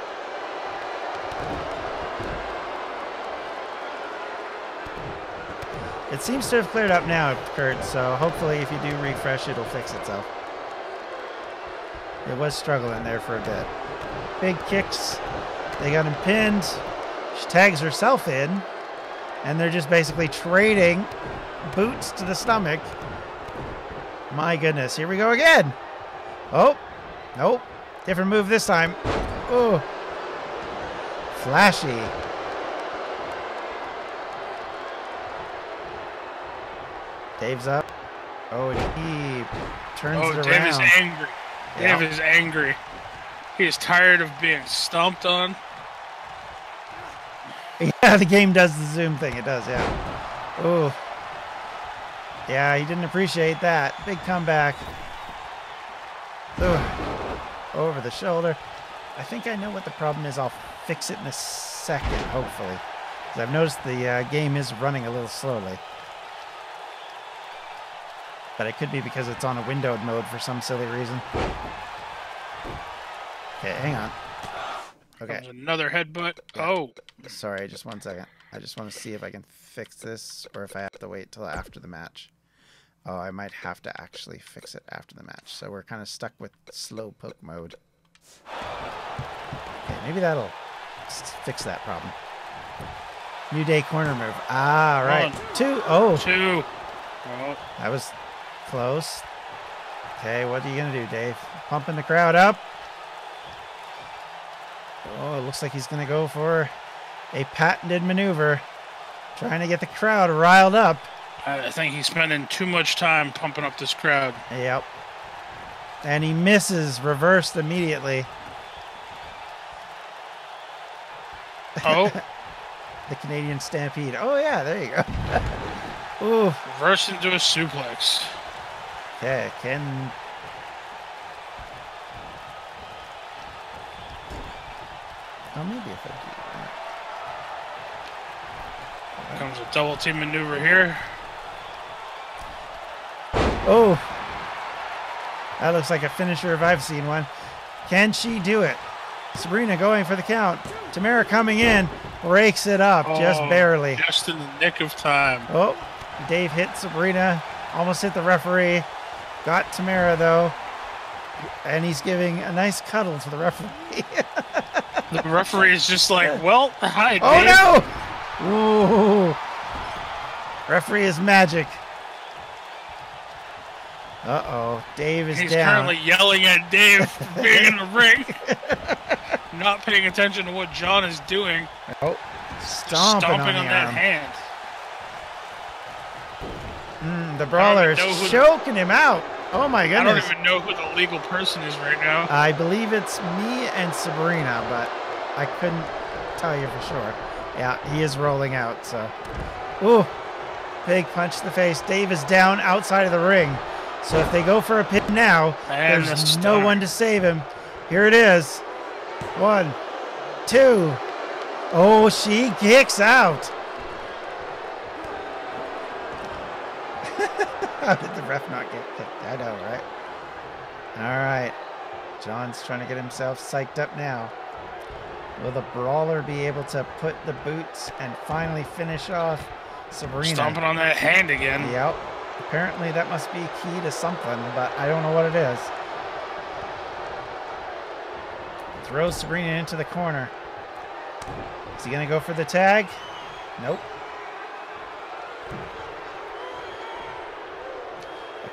It seems to have cleared up now, Kurt, so hopefully if you do refresh, it'll fix itself. It was struggling there for a bit. Big kicks. They got him pinned. She tags herself in. And they're just basically trading boots to the stomach. My goodness, here we go again. Oh, nope. Different move this time. Oh, flashy. Dave's up. Oh, and he turns
Oh,
it
Dave is angry.
Yeah.
Dave is angry. He is tired of being stomped on.
Yeah, the game does the zoom thing. It does, yeah. Oh. Yeah, he didn't appreciate that. Big comeback. Ugh. Over the shoulder. I think I know what the problem is. I'll fix it in a second, hopefully. I've noticed the uh, game is running a little slowly. But it could be because it's on a windowed mode for some silly reason. Okay, hang on. Okay.
Another headbutt. Oh,
Sorry, just one second. I just want to see if I can fix this or if I have to wait till after the match. Oh, I might have to actually fix it after the match. So we're kind of stuck with slow poke mode. Okay, maybe that'll fix that problem. New Day corner move. Ah, right.
One.
Two. Oh,
two. Oh,
that was close. Okay, what are you going to do, Dave? Pumping the crowd up. Oh, it looks like he's going to go for a patented maneuver. Trying to get the crowd riled up.
I think he's spending too much time pumping up this crowd.
Yep. And he misses, reversed immediately.
Oh,
The Canadian Stampede. Oh, yeah, there you go. Ooh.
reverse into a suplex.
Okay, can. Oh, maybe if I do that.
Comes a double team maneuver here.
Oh, that looks like a finisher if I've seen one. Can she do it? Sabrina going for the count. Tamara coming in. breaks it up just
Oh,
barely.
Just in the nick of time.
Oh, Dave hit Sabrina, almost hit the referee. Got Tamara though, and he's giving a nice cuddle to the referee.
The referee is just like, well, hi, Dave.
oh no! Ooh. Referee is magic. Uh oh, Dave is
He's
down.
currently yelling at Dave for being in the ring, not paying attention to what Jon is doing,
oh, stomping,
stomping
on,
on, that hand.
Mm, the brawler is
who the-
choking him out. Oh my goodness.
I don't even know who the legal person is right now.
I believe it's me and Sabrina, but I couldn't tell you for sure. Yeah, he is rolling out, so. Ooh, big punch to the face. Dave is down outside of the ring. So if they go for a pin now,
And the
there's no one to save him. Here it is. One, two. Oh, she kicks out. How did the ref not get kicked? I know, right? All right. Jon's trying to get himself psyched up now. Will the brawler be able to put the boots and finally finish off Sabrina?
Stomping on that hand again.
Yep. Apparently that must be key to something, but I don't know what it is. Throws Sabrina into the corner. Is he gonna go for the tag? Nope.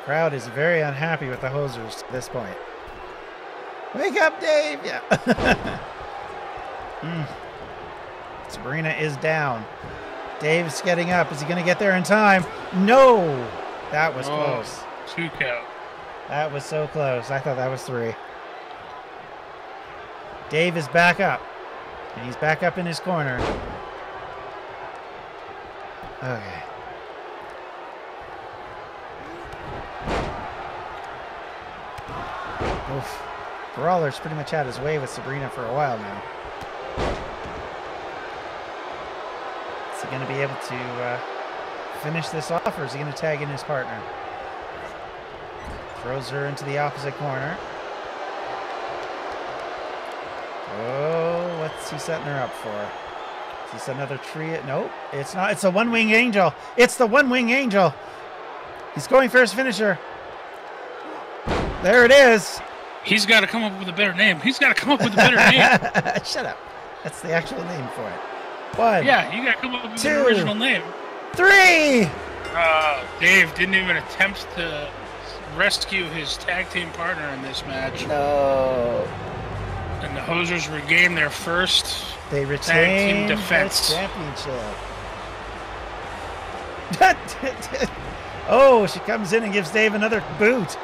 Crowd is very unhappy with the hosers at this point. Wake up, Dave! Yeah. Mm. Sabrina is down. Dave's getting up. Is he going to get there in time? No! That was
Oh.
close.
Two count.
That was so close. I thought that was three. Dave is back up. And he's back up in his corner. Okay. Oof. Brawler's pretty much had his way with Sabrina for a while now. Is he going to be able to uh, finish this off, or is he going to tag in his partner? Throws her into the opposite corner. Oh, what's he setting her up for? Is this another tree? Nope, it's not. It's a one-wing angel. It's the one-wing angel. He's going for his finisher. There it is.
He's got to come up with a better name. He's got to come up with a better name.
Shut up. That's the actual name for it. One,
Yeah, you got to come up with
Two.
an original name.
three.
Uh, Dave didn't even attempt to rescue his tag team partner in this match.
No.
And the Hosers regain their first.
They
team
retain the
defense.
championship. oh, she comes in and gives Dave another boot.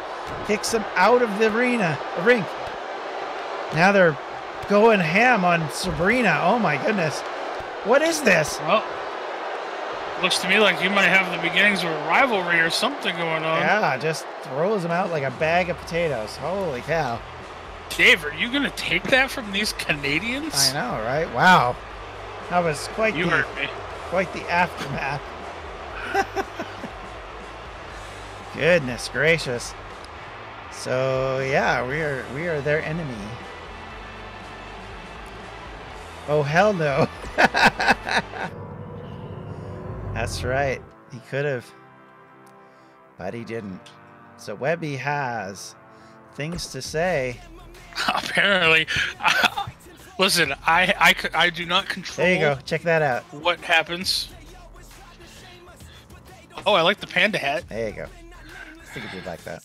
Kicks him out of the arena, the rink. Now they're going ham on Sabrina. Oh my goodness. What is this?
Well, looks to me like you might have the beginnings of a rivalry or something going on.
Yeah, just throws him out like a bag of potatoes. Holy cow.
Dave, are you going to take that from these Canadians?
I know, right? Wow. That was quite
You
the
heard me.
quite the aftermath. Goodness gracious. So yeah, we are we are their enemy. Oh hell no. That's right. He could have. But he didn't. So Webby has things to say.
Apparently. listen, I, I, I do not control
There you go. Check that out.
what happens. Oh, I like the panda hat.
There you go. I think you'd like that.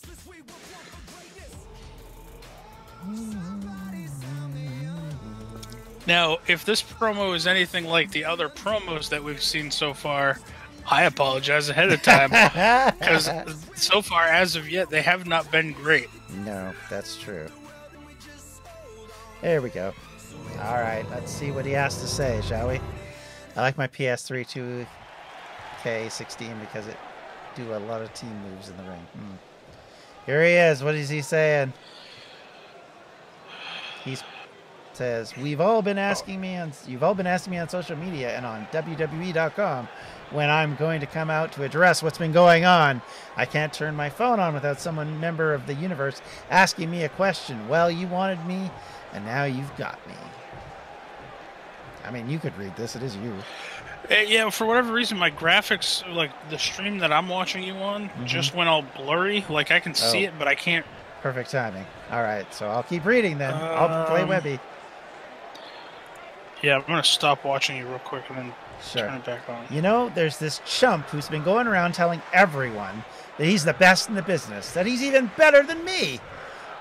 Now, if this promo is anything like the other promos that we've seen so far, I apologize ahead of time because so far, as of yet, they have not been great.
No, that's true. There we go. All right, let's see what he has to say, shall we? I like my PS3 2K16 because it do a lot of team moves in the ring. Hmm. Here he is. What is he saying? He says, "We've all been asking me on you've all been asking me on social media and on WWE.com when I'm going to come out to address what's been going on. I can't turn my phone on without someone member of the universe asking me a question. Well, you wanted me, and now you've got me." I mean, you could read this. It is you.
Uh, yeah, for whatever reason, my graphics, like the stream that I'm watching you on, just went all blurry. Like I can see
Oh.
it, but I can't.
Perfect timing. All right, so I'll keep reading then. I'll play
Um,
Webby.
Yeah, I'm gonna stop watching you real quick and then
Sure.
turn it back on.
You know, there's this chump who's been going around telling everyone that he's the best in the business, that he's even better than me.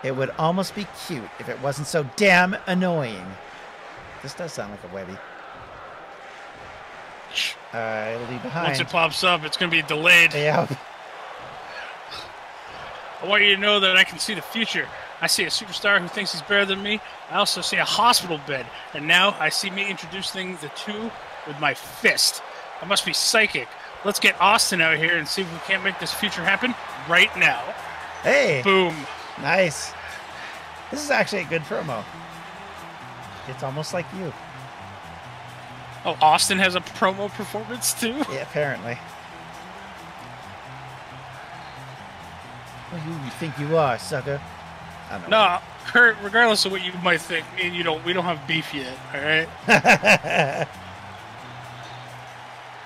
It would almost be cute if it wasn't so damn annoying. This does sound like a Webby. Uh, it'll be behind.
Once it pops up, it's gonna be delayed.
yeah.
I want you to know that I can see the future. I see a superstar who thinks he's better than me. I also see a hospital bed. And now I see me introducing the two with my fist. I must be psychic. Let's get Austin out here and see if we can't make this future happen right now.
Hey,
Boom.
nice. This is actually a good promo. It's almost like you.
Oh, Austin has a promo performance too?
Yeah, apparently. Who do you think you are, sucker? I don't know.
No, Kurt, regardless of what you might think, me and you don't we don't have beef yet, alright?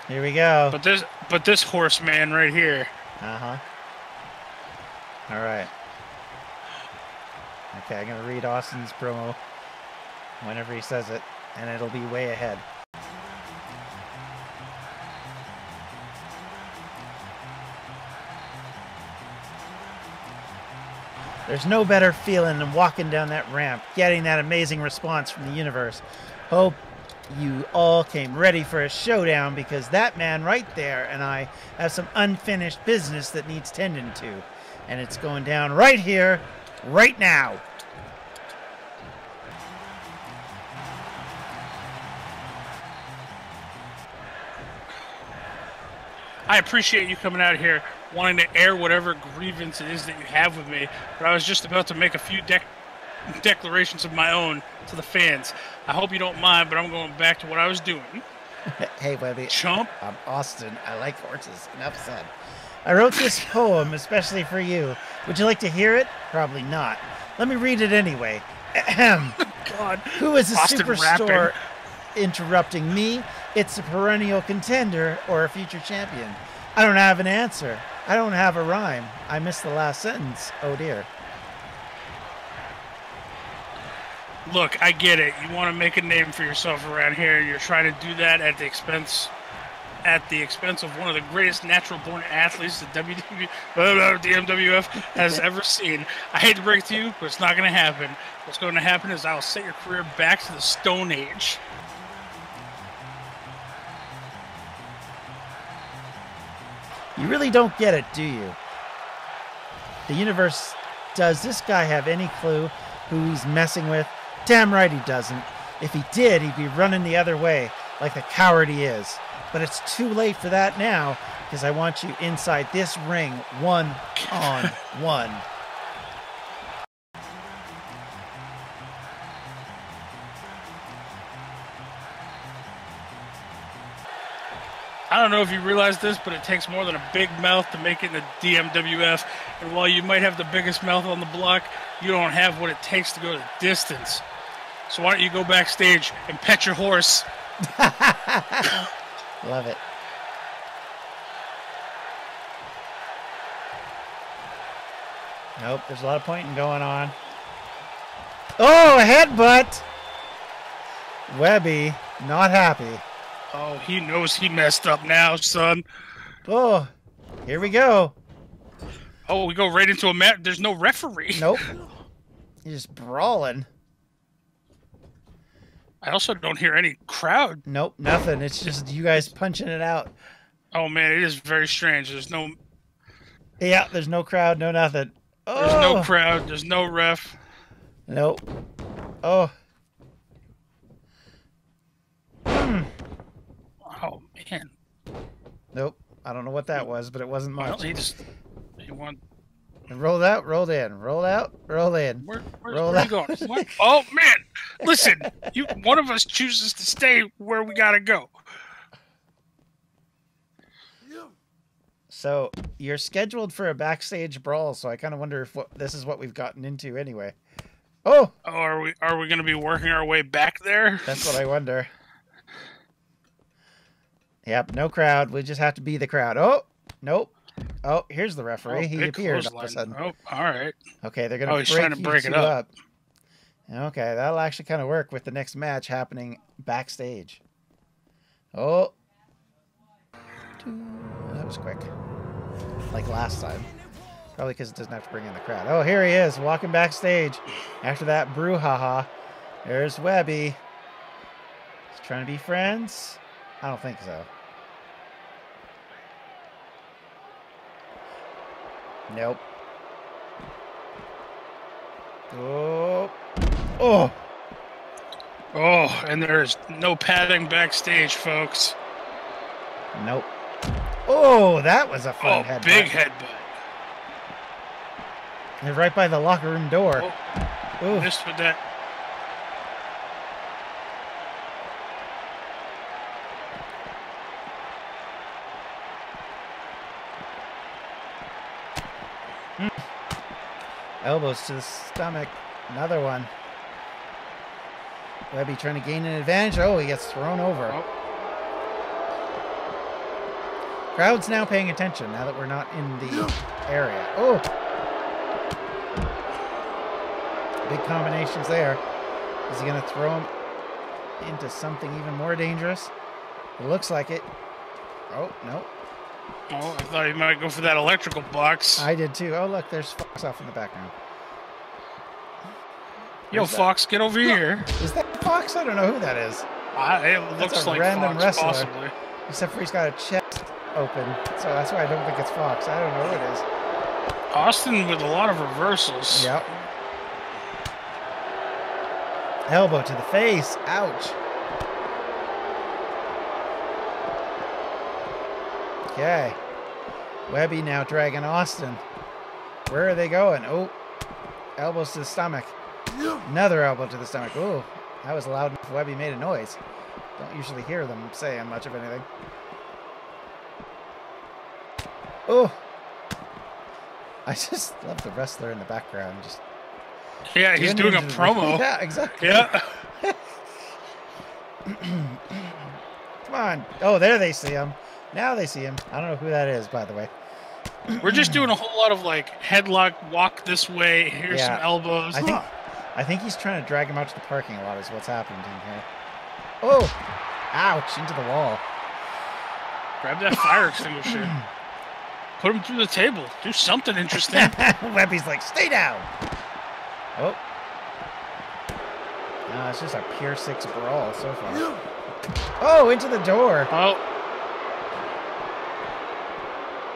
Here we go.
But this but this horseman right here.
Uh huh. All right. Okay, I'm gonna read Austin's promo whenever he says it, and it'll be way ahead. There's no better feeling than walking down that ramp, getting that amazing response from the universe. Hope you all came ready for a showdown because that man right there and I have some unfinished business that needs tending to. And it's going down right here, right now.
I appreciate you coming out here wanting to air whatever grievance it is that you have with me, but I was just about to make a few dec- declarations of my own to the fans. I hope you don't mind, but I'm going back to what I was doing.
Hey, Webby.
Chump.
I'm Austin. I like horses. Enough said. I wrote this poem especially for you. Would you like to hear it? Probably not. Let me read it anyway. Ahem.
God.
Who is a
Austin
superstar
rapping.
interrupting me? It's a perennial contender or a future champion. I don't have an answer. I don't have a rhyme. I missed the last sentence. Oh dear.
Look, I get it. You want to make a name for yourself around here, you're trying to do that at the expense at the expense of one of the greatest natural-born athletes the WW, blah, blah, DMWF has ever seen. I hate to break it to you, but it's not going to happen. What's going to happen is I will set your career back to the Stone Age.
You really don't get it, do you? The universe. Does this guy have any clue who he's messing with? Damn right he doesn't. If he did, he'd be running the other way, like the coward he is. But it's too late for that now, because I want you inside this ring, one on one.
I don't know if you realize this, but it takes more than a big mouth to make it in the DMWF. And while you might have the biggest mouth on the block, you don't have what it takes to go the distance. So why don't you go backstage and pet your horse?
Love it. Nope, there's a lot of pointing going on. Oh, a headbutt! Webby, not happy.
Oh, he knows he messed up now, son.
Oh, here we go.
Oh, we go right into a match. There's no referee.
Nope. You're just brawling.
I also don't hear any crowd.
Nope, nothing. It's just you guys punching it out.
Oh man, it is very strange. There's no
Yeah, there's no crowd, no nothing. Oh,
there's no oh. crowd. There's no ref.
Nope. Oh,
Oh man.
Nope. I don't know what that was, but it wasn't
Well,
much.
he just he won.
Rolled out, rolled in, rolled out, roll in.
Where, where's,
Roll
where you going? What? Oh man, listen. You one of us chooses to stay where we gotta go.
So you're scheduled for a backstage brawl, so I kind of wonder if what, this is what we've gotten into anyway. Oh,
Oh, are we are we gonna be working our way back there?
that's what I wonder. Yep, no crowd. We just have to be the crowd. Oh, nope. Oh, here's the referee.
Oh,
he
big
appeared all of a sudden.
Oh, all right.
Okay, they're gonna
Oh, he's
break
trying to break it
two
up.
Okay, that'll actually kind of work with the next match happening backstage. Oh, that was quick, like last time. Probably because it doesn't have to bring in the crowd. Oh, here he is walking backstage after that brouhaha. There's Webby. He's trying to be friends. I don't think so. Nope. Oh. Oh.
Oh, and there's no padding backstage, folks.
Nope. Oh, that was a fun
Oh,
headbutt.
big headbutt.
They're right by the locker room door.
Oh,
Ooh.
missed with that.
Elbows to the stomach. Another one. Webby trying to gain an advantage. Oh, he gets thrown over.
Oh.
Crowd's now paying attention now that we're not in the area. Oh! Big combinations there. Is he going to throw him into something even more dangerous? It looks like it. Oh, no.
Oh, I thought he might go for that electrical box.
I did too. Oh, look, there's Fox off in the background.
Yo,
Where's that?
Fox, get over here.
Is that Fox? I don't know who that is.
I, it looks
a
like
random
Fox,
wrestler.
possibly.
Except for he's got a chest open. So that's why I don't think it's Fox. I don't know who it is.
Austin with a lot of reversals.
Yep. Elbow to the face. Ouch. Okay. Webby now dragging Austin. Where are they going? Oh, elbows to the stomach. Another elbow to the stomach. Oh, that was loud enough. Webby made a noise. Don't usually hear them saying much of anything. Oh. I just love the wrestler in the background. Just
Yeah, he's doing a promo.
Yeah, exactly.
Yeah.
Come on. Oh, there they see him. Now they see him. I don't know who that is, by the way.
We're just doing a whole lot of like headlock, walk this way, here's
Yeah.
some elbows.
I think I think he's trying to drag him out to the parking lot is what's happening in here. Oh! Ouch, into the wall.
Grab that fire extinguisher. Put him through the table. Do something interesting.
Webby's like, stay down. Oh. No, it's just a pure six brawl so far. Oh, into the door.
oh,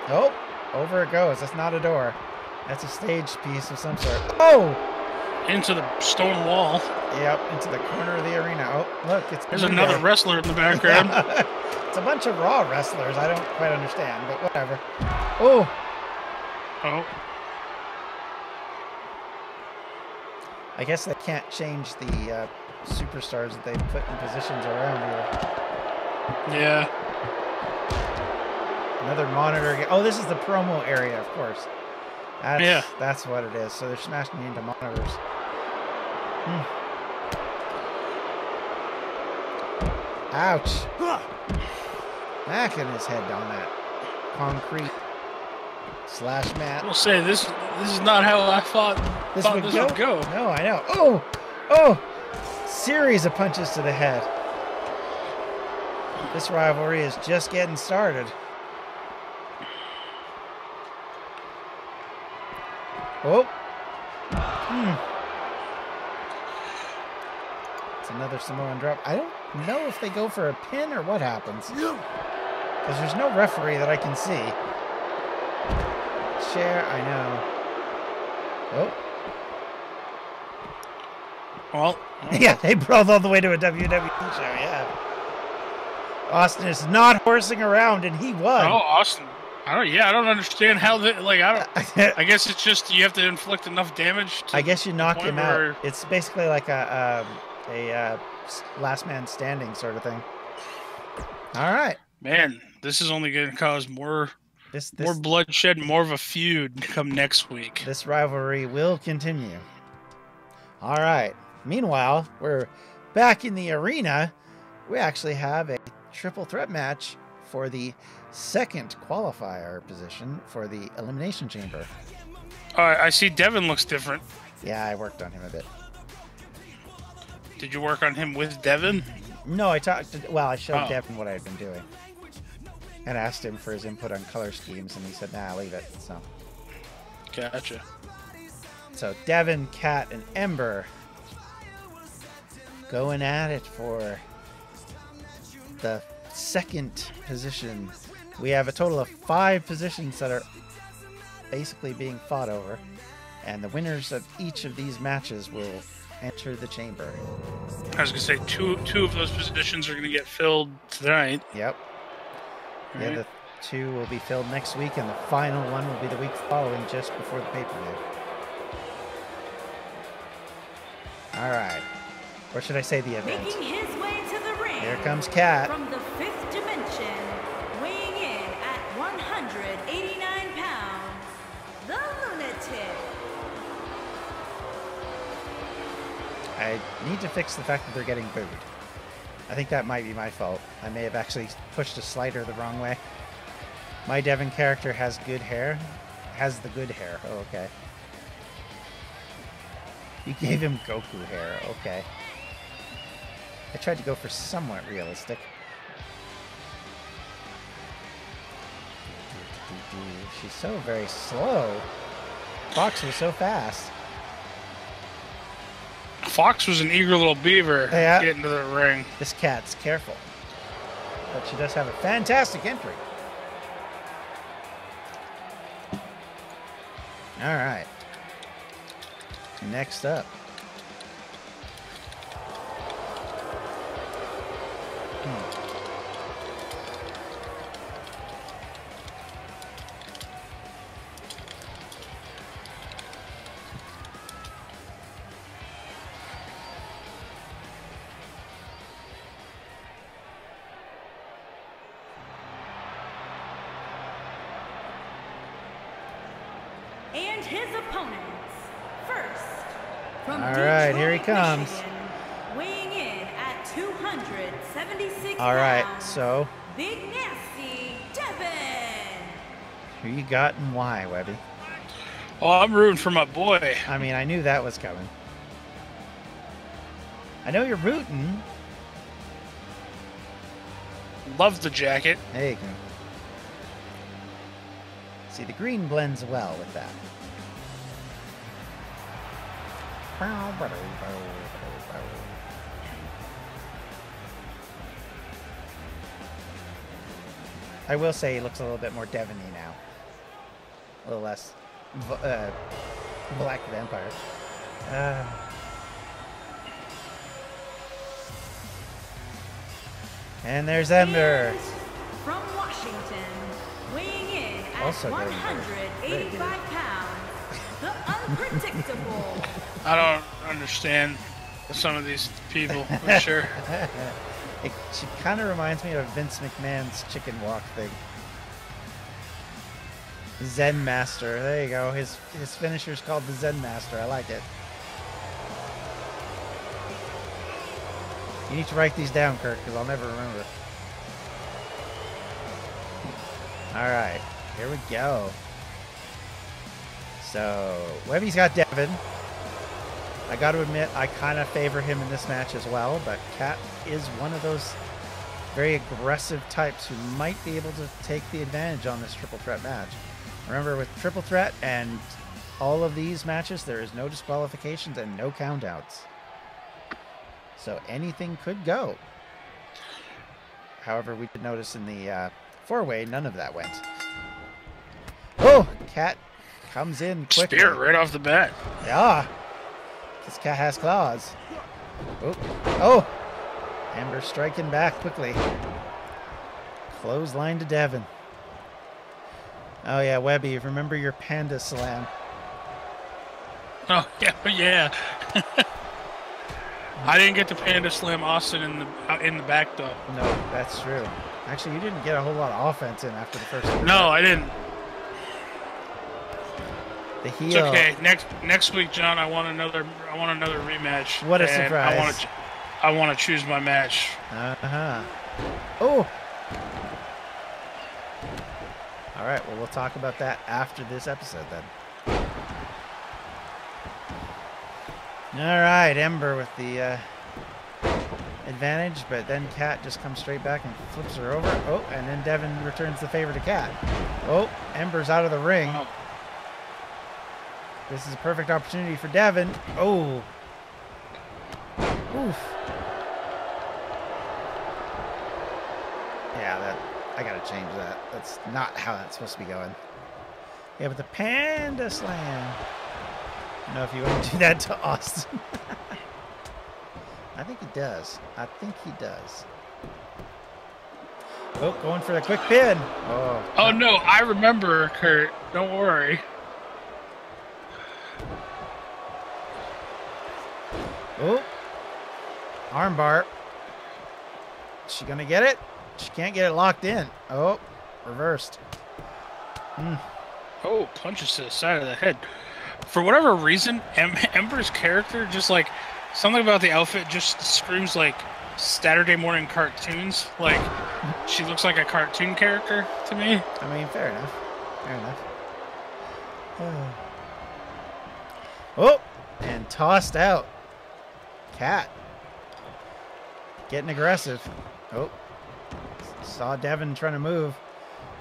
Oh, over it goes. That's not a door. That's a stage piece of some sort. Oh!
into the stone wall.
Yep, into the corner of the arena. Oh, look, it's
There's another
Day.
wrestler in the background.
it's a bunch of Raw wrestlers. I don't quite understand, but whatever. Oh,
oh,
I guess they can't change the uh, superstars that they put in positions around here.
yeah.
Another monitor. Oh, this is the promo area, of course. That's,
Yeah.
That's what it is. So they're smashing into monitors. Hmm. Ouch. Knocking his head on that concrete slash mat.
We'll say this. This is not how I thought.
This
thought
would
this
go?
would go.
No, I know. Oh, oh, series of punches to the head. This rivalry is just getting started. Oh. Hmm. It's another Samoan drop. I don't know if they go for a pin or what happens. Because there's no referee that I can see. Chair, I know. Oh.
Well,
Yeah, they brawled all the way to a WWE show. Yeah. Austin is not horsing around, and he was.
oh,
won.
Austin. I don't. Yeah, I don't understand how that. Like, I don't.
I,
guess it's just you have to inflict enough damage. To I
guess you knock him out.
where-
It's basically like a um, a uh, last man standing sort of thing. All right.
Man, this is only going to cause more
This
more bloodshed, more of a feud come next week.
this rivalry will continue. All right. Meanwhile, we're back in the arena. We actually have a triple threat match for the second qualifier position for the Elimination Chamber.
All right, I see Devin looks different.
Yeah, I worked on him a bit.
Did you work on him with Devin?
No, I talked. To, well, I showed
Oh.
Devin what I had been doing, and asked him for his input on color schemes, and he said, "Nah, leave it." So,
Gotcha.
so Devin, Cat, and Ember going at it for the second position. We have a total of five positions that are basically being fought over, and the winners of each of these matches will enter the chamber.
I was gonna say two two of those positions are gonna get filled tonight.
Yep. The
Alright.
other two will be filled next week, and the final one will be the week following, just before the pay per view. All right. Or should I say the event?
Making his way to the ring.
Here comes Cat. I need to fix the fact that they're getting booed. I think that might be my fault. I may have actually pushed a slider the wrong way. My Devin character has good hair. Has the good hair. Oh, okay. You gave him Goku hair. Okay. I tried to go for somewhat realistic. She's so very slow. Fox was so fast.
Fox was an eager little beaver
Yeah.
getting to the ring.
This cat's careful. But she does have a fantastic entry. All right. Next up. You got and why, Webby?
Oh, I'm rooting for my boy.
I mean, I knew that was coming. I know you're rooting.
Love the jacket.
There you go. See, the green blends well with that. I will say he looks a little bit more Devony now. A little less uh, black vampire. Uh, and there's Ember.
And from Washington, weighing in at
Also getting better. Very good.
185 pounds, the unpredictable.
I don't understand some of these people for sure.
It, she kind of reminds me of Vince McMahon's chicken walk thing. Zen Master. There you go. His his finisher's called the Zen Master. I like it. You need to write these down, Kirk, because I'll never remember. All right, here we go. So Webby's got Devin. I got to admit, I kind of favor him in this match as well, but Cat is one of those very aggressive types who might be able to take the advantage on this triple threat match. Remember, with triple threat and all of these matches, there is no disqualifications and no countouts. So anything could go. However, we did notice in the uh, four way, none of that went. Oh, Cat comes in quickly.
Spear right off the bat.
Yeah. This cat has claws. Oh. Oh. Ember striking back quickly. Clothesline to Devin. Oh yeah, Webby, remember your panda slam.
Oh yeah, yeah. I didn't get to Panda Slam Austin in the uh, in the back though.
No, that's true. Actually, you didn't get a whole lot of offense in after the first.
No, I didn't.
The
It's
heel.
okay. Next next week, Jon, I want another. I want another rematch.
What a
and I want
surprise.
to. I want to choose my match.
Uh huh. Oh. Right. Well, we'll talk about that after this episode then. All right, Ember with the uh, advantage, but then Kat just comes straight back and flips her over. Oh, and then Devin returns the favor to Kat. Oh, Ember's out of the ring.
Oh,
This is a perfect opportunity for Devin. Oh. Oof. Yeah, that I gotta change that. That's not how that's supposed to be going. Yeah, but the Panda Slam. I don't know if you want to do that to Austin. I think he does. I think he does. Oh, going for the quick pin. Oh.
oh no, I remember, Kurt. Don't worry.
Oh. Armbar. Is she going to get it? She can't get it locked in. Oh, reversed. Hmm.
Oh, punches to the side of the head. For whatever reason, em- Ember's character just like something about the outfit just screams like Saturday morning cartoons. Like she looks like a cartoon character to me.
I mean, fair enough. Fair enough. Oh, and tossed out. Cat. Getting aggressive. Oh. Saw Devin trying to move.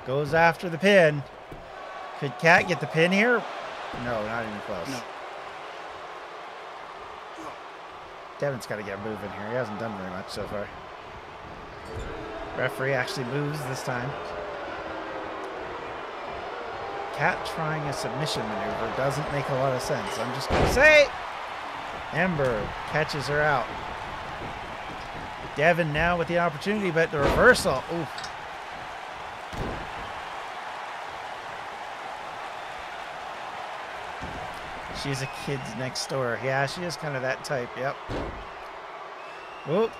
Goes after the pin. Could Cat get the pin here? No, not even close.
No.
Devin's got to get moving here. He hasn't done very much so far. Referee actually moves this time. Cat trying a submission maneuver doesn't make a lot of sense. I'm just going to say Ember catches her out. Devin now with the opportunity, but the reversal. Oof. She's a kid's next door. Yeah, she is kind of that type. Yep. Oh,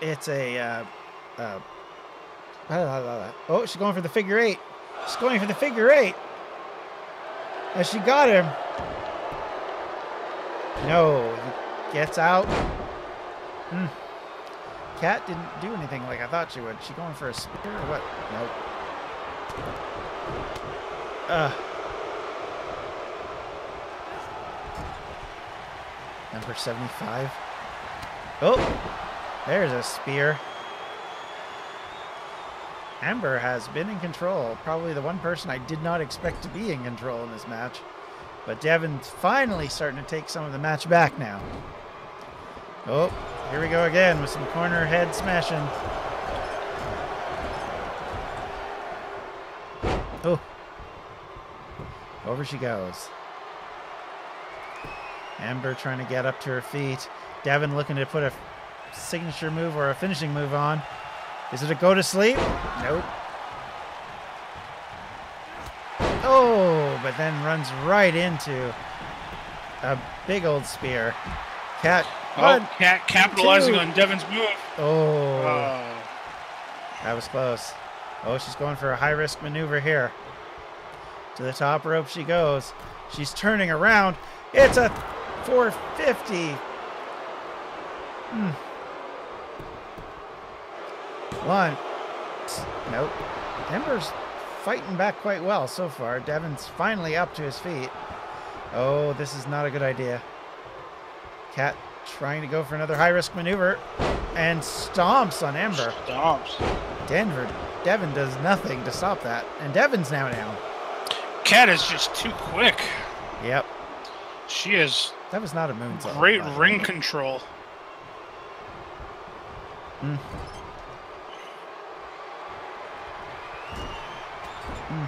it's a. Uh, uh, oh, she's going for the figure eight. She's going for the figure eight. And she got him. No, he gets out. Hmm. Cat didn't do anything like I thought she would. She going for a spear or what? Nope. Ugh. Number 75. Oh, there's a spear. Ember has been in control. Probably the one person I did not expect to be in control in this match. But Devin's finally starting to take some of the match back now. Oh, here we go again with some corner head smashing. Oh. Over she goes. Ember trying to get up to her feet. Devin looking to put a signature move or a finishing move on. Is it a go to sleep? Nope. Oh, but then runs right into a big old spear. Cat.
Oh,
One,
Cat capitalizing
two.
on Devin's move.
Oh,
Oh.
that was close. Oh, she's going for a high risk maneuver here. To the top rope she goes. She's turning around. It's a 450. Hmm. One. Nope. Ember's fighting back quite well so far. Devin's finally up to his feet. Oh, this is not a good idea. Cat trying to go for another high risk maneuver and stomps on Ember.
Stomps.
Denver, Devin does nothing to stop that. And Devin's now down.
Cat is just too quick.
Yep.
She is.
That was not a moonsault.
great ring
way.
control. Hmm. Hmm.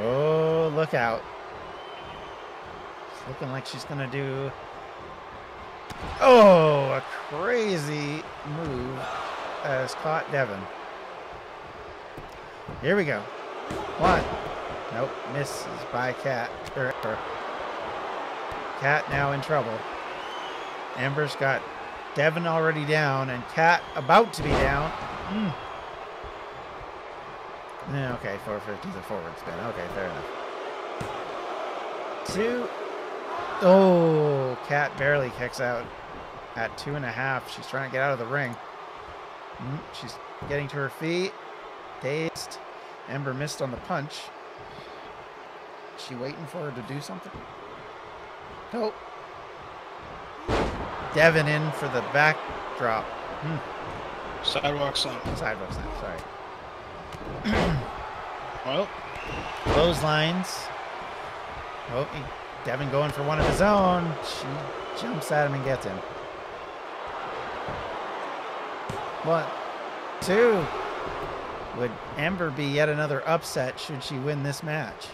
Oh, look out. Looking like she's going to do. Oh, a crazy move as caught Devin. Here we go. One. Nope, misses by Cat. Er, er. Cat now in trouble. Ember's got Devin already down and Cat about to be down. Mm. Okay, 450 is a forward spin. Okay, fair enough. Two. Oh, Cat barely kicks out at two and a half. She's trying to get out of the ring. Mm, She's getting to her feet. Dazed. Ember missed on the punch. Is she waiting for her to do something? Nope. Devin in for the backdrop. Hmm.
Sidewalk slam.
Sidewalk slam, sorry.
Well,
Those lines. Oh, he, Devin going for one of his own. She jumps at him and gets him. One, two. Would Ember be yet another upset should she win this match?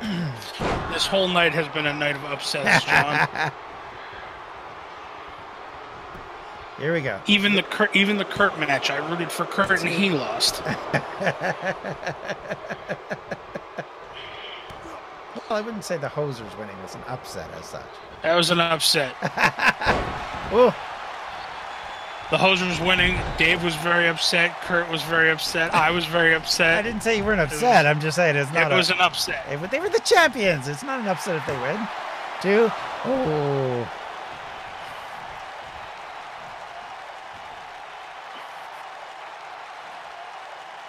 this whole night has been a night of upsets, Jon.
Here we go.
even the Kurt, even the Kurt match, I rooted for Kurt and he lost.
Well, I wouldn't say the Hosers winning was an upset as such.
That was an upset.
Oh,
The Hosers winning. Dave was very upset. Kurt was very upset. I was very upset.
I didn't say you weren't upset. I'm just saying it's not.
It was
a,
an upset.
They were- they were the champions. It's not an upset if they win. Two. Oh.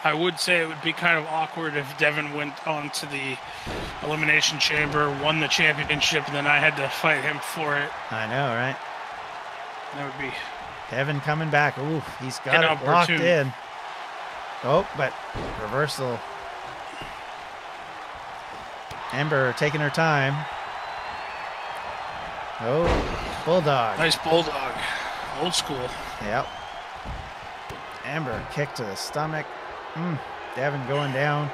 I would say it would be kind of awkward if Devin went on to the elimination chamber, won the championship, and then I had to fight him for it.
I know, right?
That would be
Kevin coming back. Ooh, he's got it locked in. Oh, but reversal. Ember taking her time. Oh, bulldog.
nice bulldog, old school.
Yep. Ember kick to the stomach. Mm. Devin going down.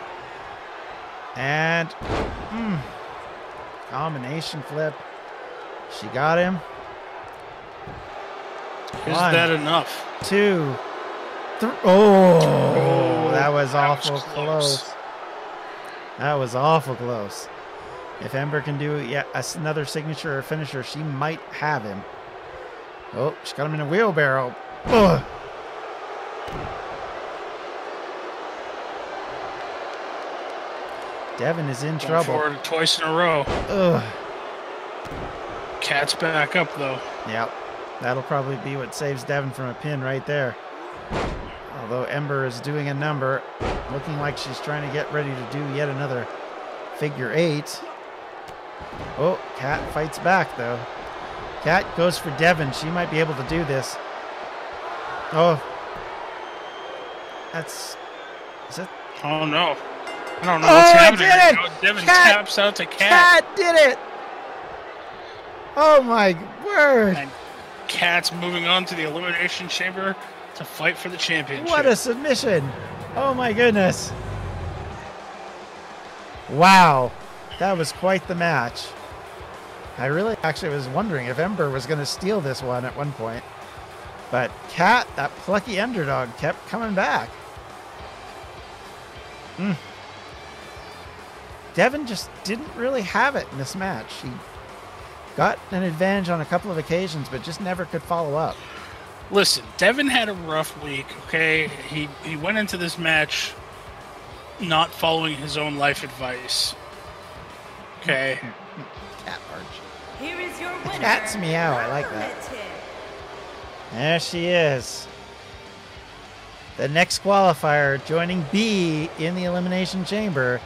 And mm. combination flip. She got him.
Is
One.
that enough?
Two. Three. Oh,
Oh,
that was
that was
awful
close.
close. That was awful close. If Ember can do yet another signature or finisher, she might have him. Oh, she got him in a wheelbarrow. Ugh. Devin is in
Going
trouble.
forward twice in a row.
Ugh.
Cat's back up though.
Yep. That'll probably be what saves Devin from a pin right there. Although Ember is doing a number, looking like she's trying to get ready to do yet another figure eight. Oh, Kat fights back though. Cat goes for Devin. She might be able to do this. Oh. That's. Is that.
Oh no. I don't know
Oh,
what's
I
happening.
did it!
Devin
Cat!
taps out to Cat.
Kat did it! Oh my word!
And Cat's moving on to the elimination chamber to fight for the championship.
What a submission! Oh my goodness! Wow, that was quite the match. I really actually was wondering if Ember was going to steal this one at one point. But Cat, that plucky underdog, kept coming back. Mm. Devin just didn't really have it in this match. He got an advantage on a couple of occasions, but just never could follow up.
Listen, Devin had a rough week. Okay, he he went into this match not following his own life advice. Okay,
Cat Arch.
Here is your winner.
Cat's meow, I like that. There she is. The next qualifier joining Bea in the elimination chamber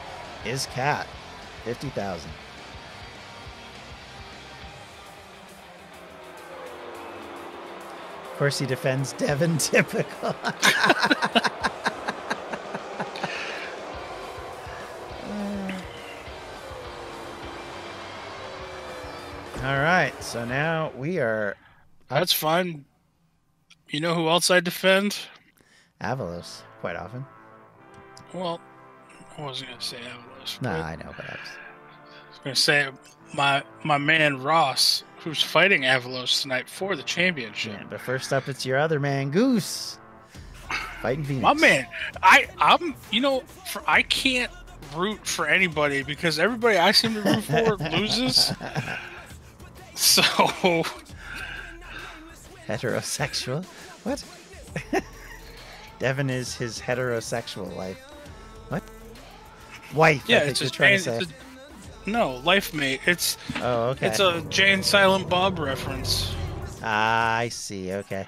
is Cat. 50,000. Of course, he defends Devin typical. All right, so now we are
that's fine. You know who else I defend?
Avelos quite often.
Well, I wasn't gonna say Avelos.
Nah,
but
I know, but I was,
I was gonna say my my man Ross, who's fighting Avelos tonight for the championship.
yeah, but first up, it's your other man, Goose, fighting Phoenix.
My man, I I'm you know for I can't root for anybody because everybody I seem to root for loses. So
heterosexual. What? Devin is his heterosexual life. What? Wife.
yeah,
I
it's
you're
a
trying
Jane,
to say.
it's a, no life mate. It's
oh, okay.
it's a Jay and Silent Bob reference.
Ah, I see. Okay.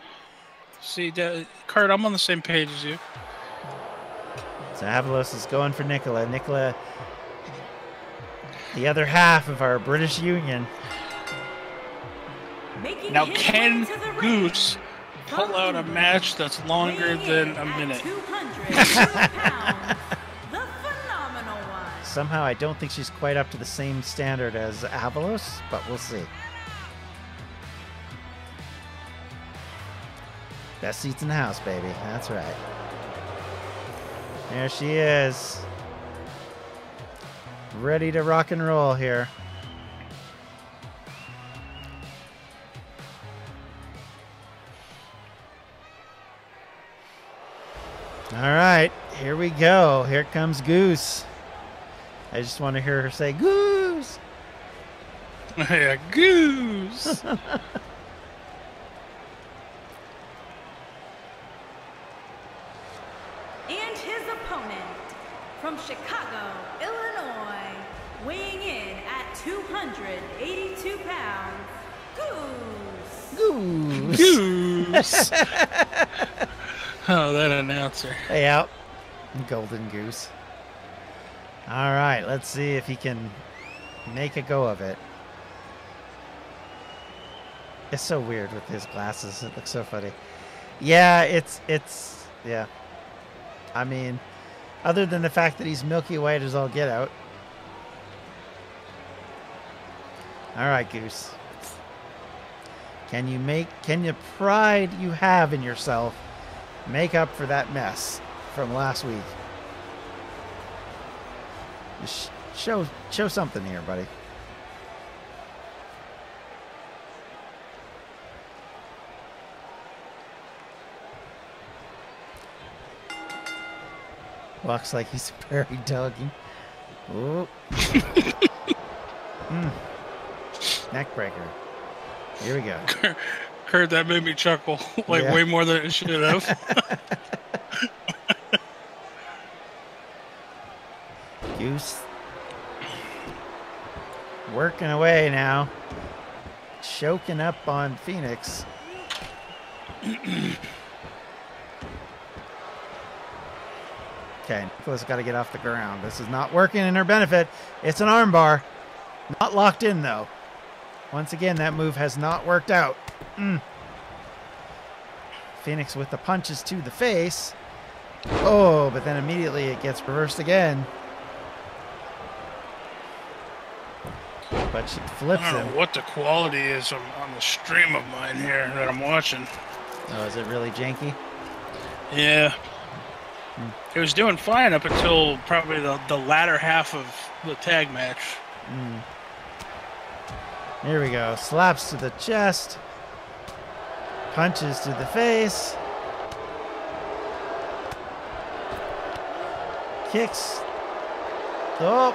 See, De- Kurt, I'm on the same page as you.
So Avelos is going for Nicola. Nicola, the other half of our British Union.
Making
Now,
his
can
way to the ring
Goose pull out a match that's longer than a minute?
Somehow, I don't think she's quite up to the same standard as Avelos, but we'll see. Best seats in the house, baby. That's right. There she is. Ready to rock and roll here. All right, here we go. Here comes Goose. I just want to hear her say Goose.
yeah, Goose.
And his opponent from Chicago, Illinois, weighing in at 282 pounds, Goose.
Goose.
Goose. oh, that announcer.
Hey out. Golden Goose. All right, let's see if he can make a go of it. It's so weird with his glasses. It looks so funny. Yeah, it's it's yeah. I mean, other than the fact that he's milky white as all get out. All right, Goose. Can you make can the pride you have in yourself make up for that mess from last week? Just show show something here, buddy. Walks like he's a prairie doggy. Oh. mm. Neck breaker. Here we go.
Kurt, that made me chuckle like
Yeah.
way more than it should have.
Goose. Working away now. Choking up on Phoenix. okay, Nicola's got to get off the ground. This is not working in her benefit. It's an armbar. Not locked in, though. Once again, that move has not worked out. Mm. Phoenix with the punches to the face. Oh, but then immediately it gets reversed again. But she flips
I don't
him.
know what the quality is on, on the stream of mine here that I'm watching.
Oh, is it really janky?
Yeah. It was doing fine up until probably the, the latter half of the tag match. Hmm.
Here we go. Slaps to the chest. Punches to the face. Kicks. Oh.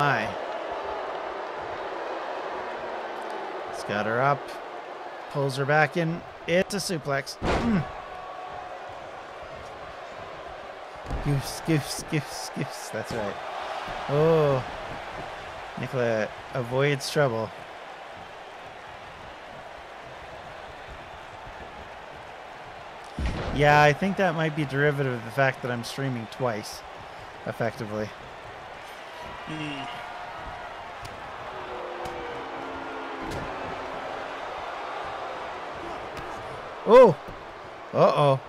My. It's got her up. Pulls her back in. It's a suplex. Mm. Goose, goose, goose. That's right. Oh. Nicola avoids trouble. Yeah, I think that might be derivative of the fact that I'm streaming twice, effectively.
Mm.
Oh! Uh oh.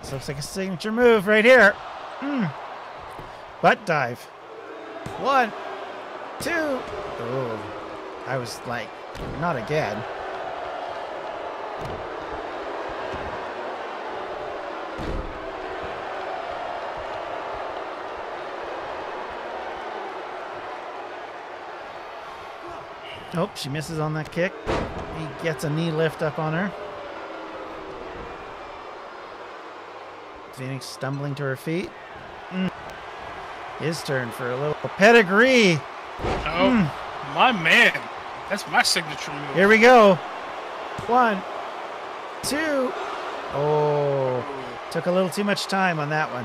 This looks like a signature move right here. Mm. Butt dive. One, two. Oh. I was like, not again. Oh, she misses on that kick. He gets a knee lift up on her. Phoenix stumbling to her feet. Mm. His turn for a little pedigree.
Oh, my man. That's my signature move.
Here we go. One, two. Oh, took a little too much time on that one.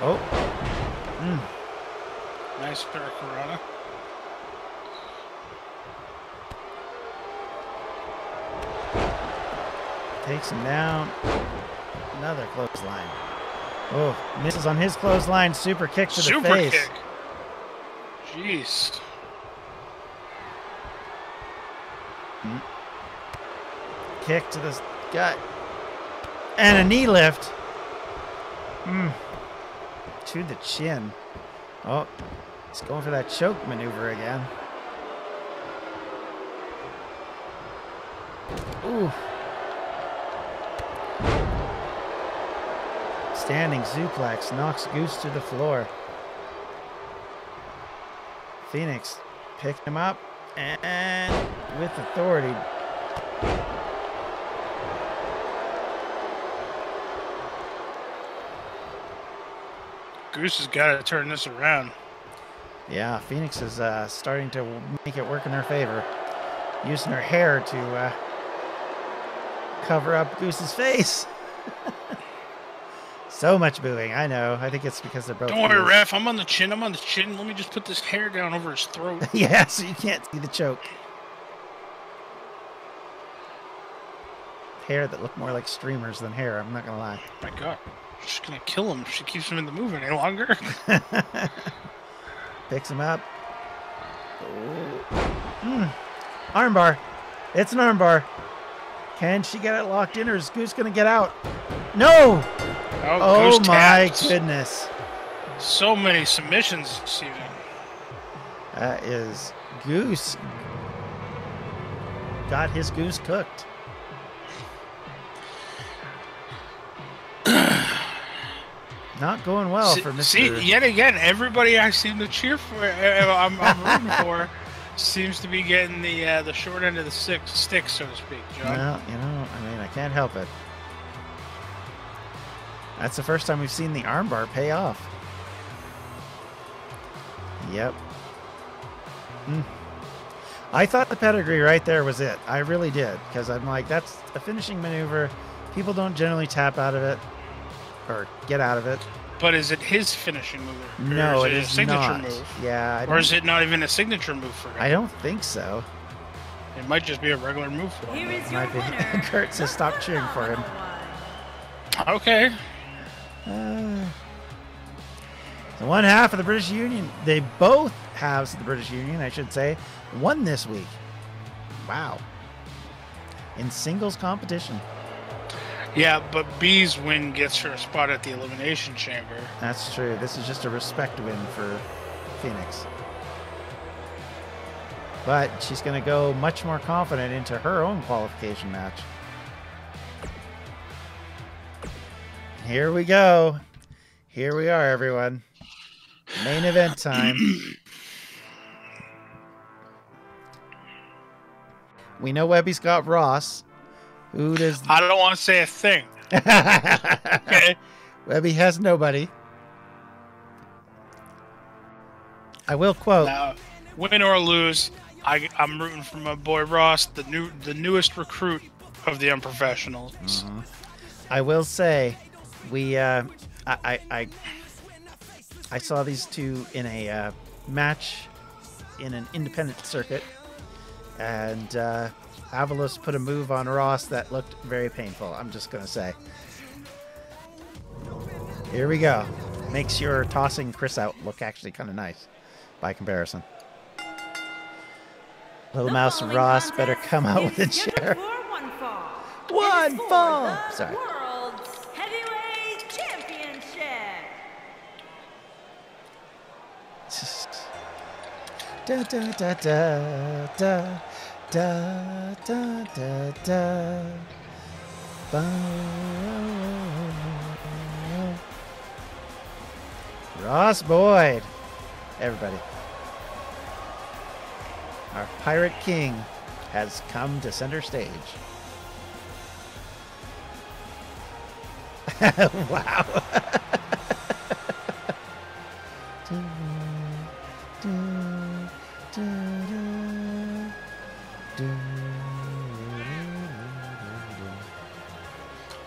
Oh. Mm.
Nice Hurricanrana.
Takes him down. Another clothesline. Oh, misses on his clothesline. Super kick to the
Super
face.
kick. Jeez.
Kick to the gut. And a knee lift. Hmm. To the chin. Oh, he's going for that choke maneuver again. Ooh. Standing suplex knocks Goose to the floor. Phoenix picked him up and with authority
Goose has got to turn this around.
Yeah, Phoenix is uh, starting to make it work in her favor, using her hair to uh, cover up Goose's face. so much booing, I know. I think it's because they're both.
Don't worry, ref. I'm on the chin. I'm on the chin. Let me just put this hair down over his throat.
yeah, so you can't see the choke. Hair that look more like streamers than hair. I'm not gonna lie.
my God. She's going to kill him if she keeps him in the move any longer.
Picks him up. Oh. Mm. Armbar. It's an armbar. Can she get it locked in, or is Goose gonna get out? No!
Oh,
Oh my
taps.
goodness.
So many submissions this evening.
That is Goose. Got his goose cooked. Not going well
see,
for Mr.
see, yet again, everybody I seem to cheer for, uh, I'm, I'm rooting for, seems to be getting the uh, the short end of the stick, stick, so to speak, Jon.
Well, you know, I mean, I can't help it. That's the first time we've seen the armbar pay off. Yep. Hmm. I thought the pedigree right there was it. I really did. Because I'm like, that's a finishing maneuver. People don't generally tap out of it or get out of it.
But is it his finishing move? Or
No,
is
it
it
is
a signature
not.
move?
Yeah. I
Or is it not even a signature move for him?
I don't think so.
It might just be a regular move for him.
is your
Might be.
winner.
Kurt says stop cheering for him.
Okay.
Uh, so one half of the British Union, they both halves of the British Union, I should say, won this week. Wow. In singles competition.
Yeah, but Bea's win gets her a spot at the Elimination Chamber.
That's true. This is just a respect win for Phoenix. But she's going to go much more confident into her own qualification match. Here we go. Here we are, everyone. Main event time. we know Webby's got Ross. Who does.
I don't want to say a thing. Okay.
Webby has nobody. I will quote.
Now, win or lose, I, I'm rooting for my boy Ross, the new, the newest recruit of the unprofessionals.
I will say, we uh, I, I I I saw these two in a uh, match in an independent circuit, and uh, Avelos put a move on Ross that looked very painful. I'm just gonna say. Here we go. Makes your tossing Chris out look actually kind of nice, by comparison. Little
The
Mouse Ross better come out with a chair.
one fall.
One
It is for
fall. Sorry.
World's Heavyweight Championship.
Da da da da da da da da da. Ba- Ross Boyd, everybody. Our pirate king has come to center stage. wow.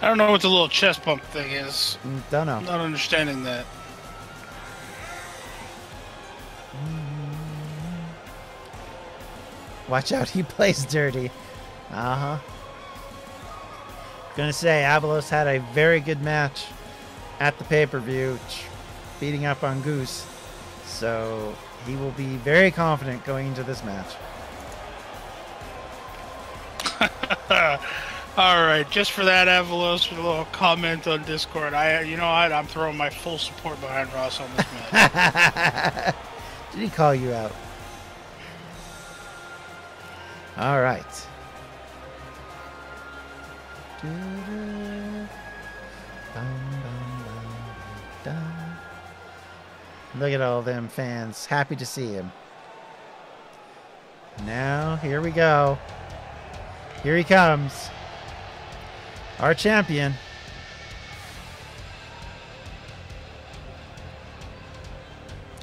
I don't know what the little chest bump thing is.
Don't know.
I'm not understanding that.
Watch out, he plays dirty. Uh huh. Gonna say, Avelos had a very good match at the pay per view, beating up on Goose. So he will be very confident going into this match.
All right, just for that, Avelos, a little comment on Discord. I, you know what? I'm throwing my full support behind Ross on this match.
Did he call you out? All right. Look at all them fans. Happy to see him. Now, here we go. Here he comes. Our champion.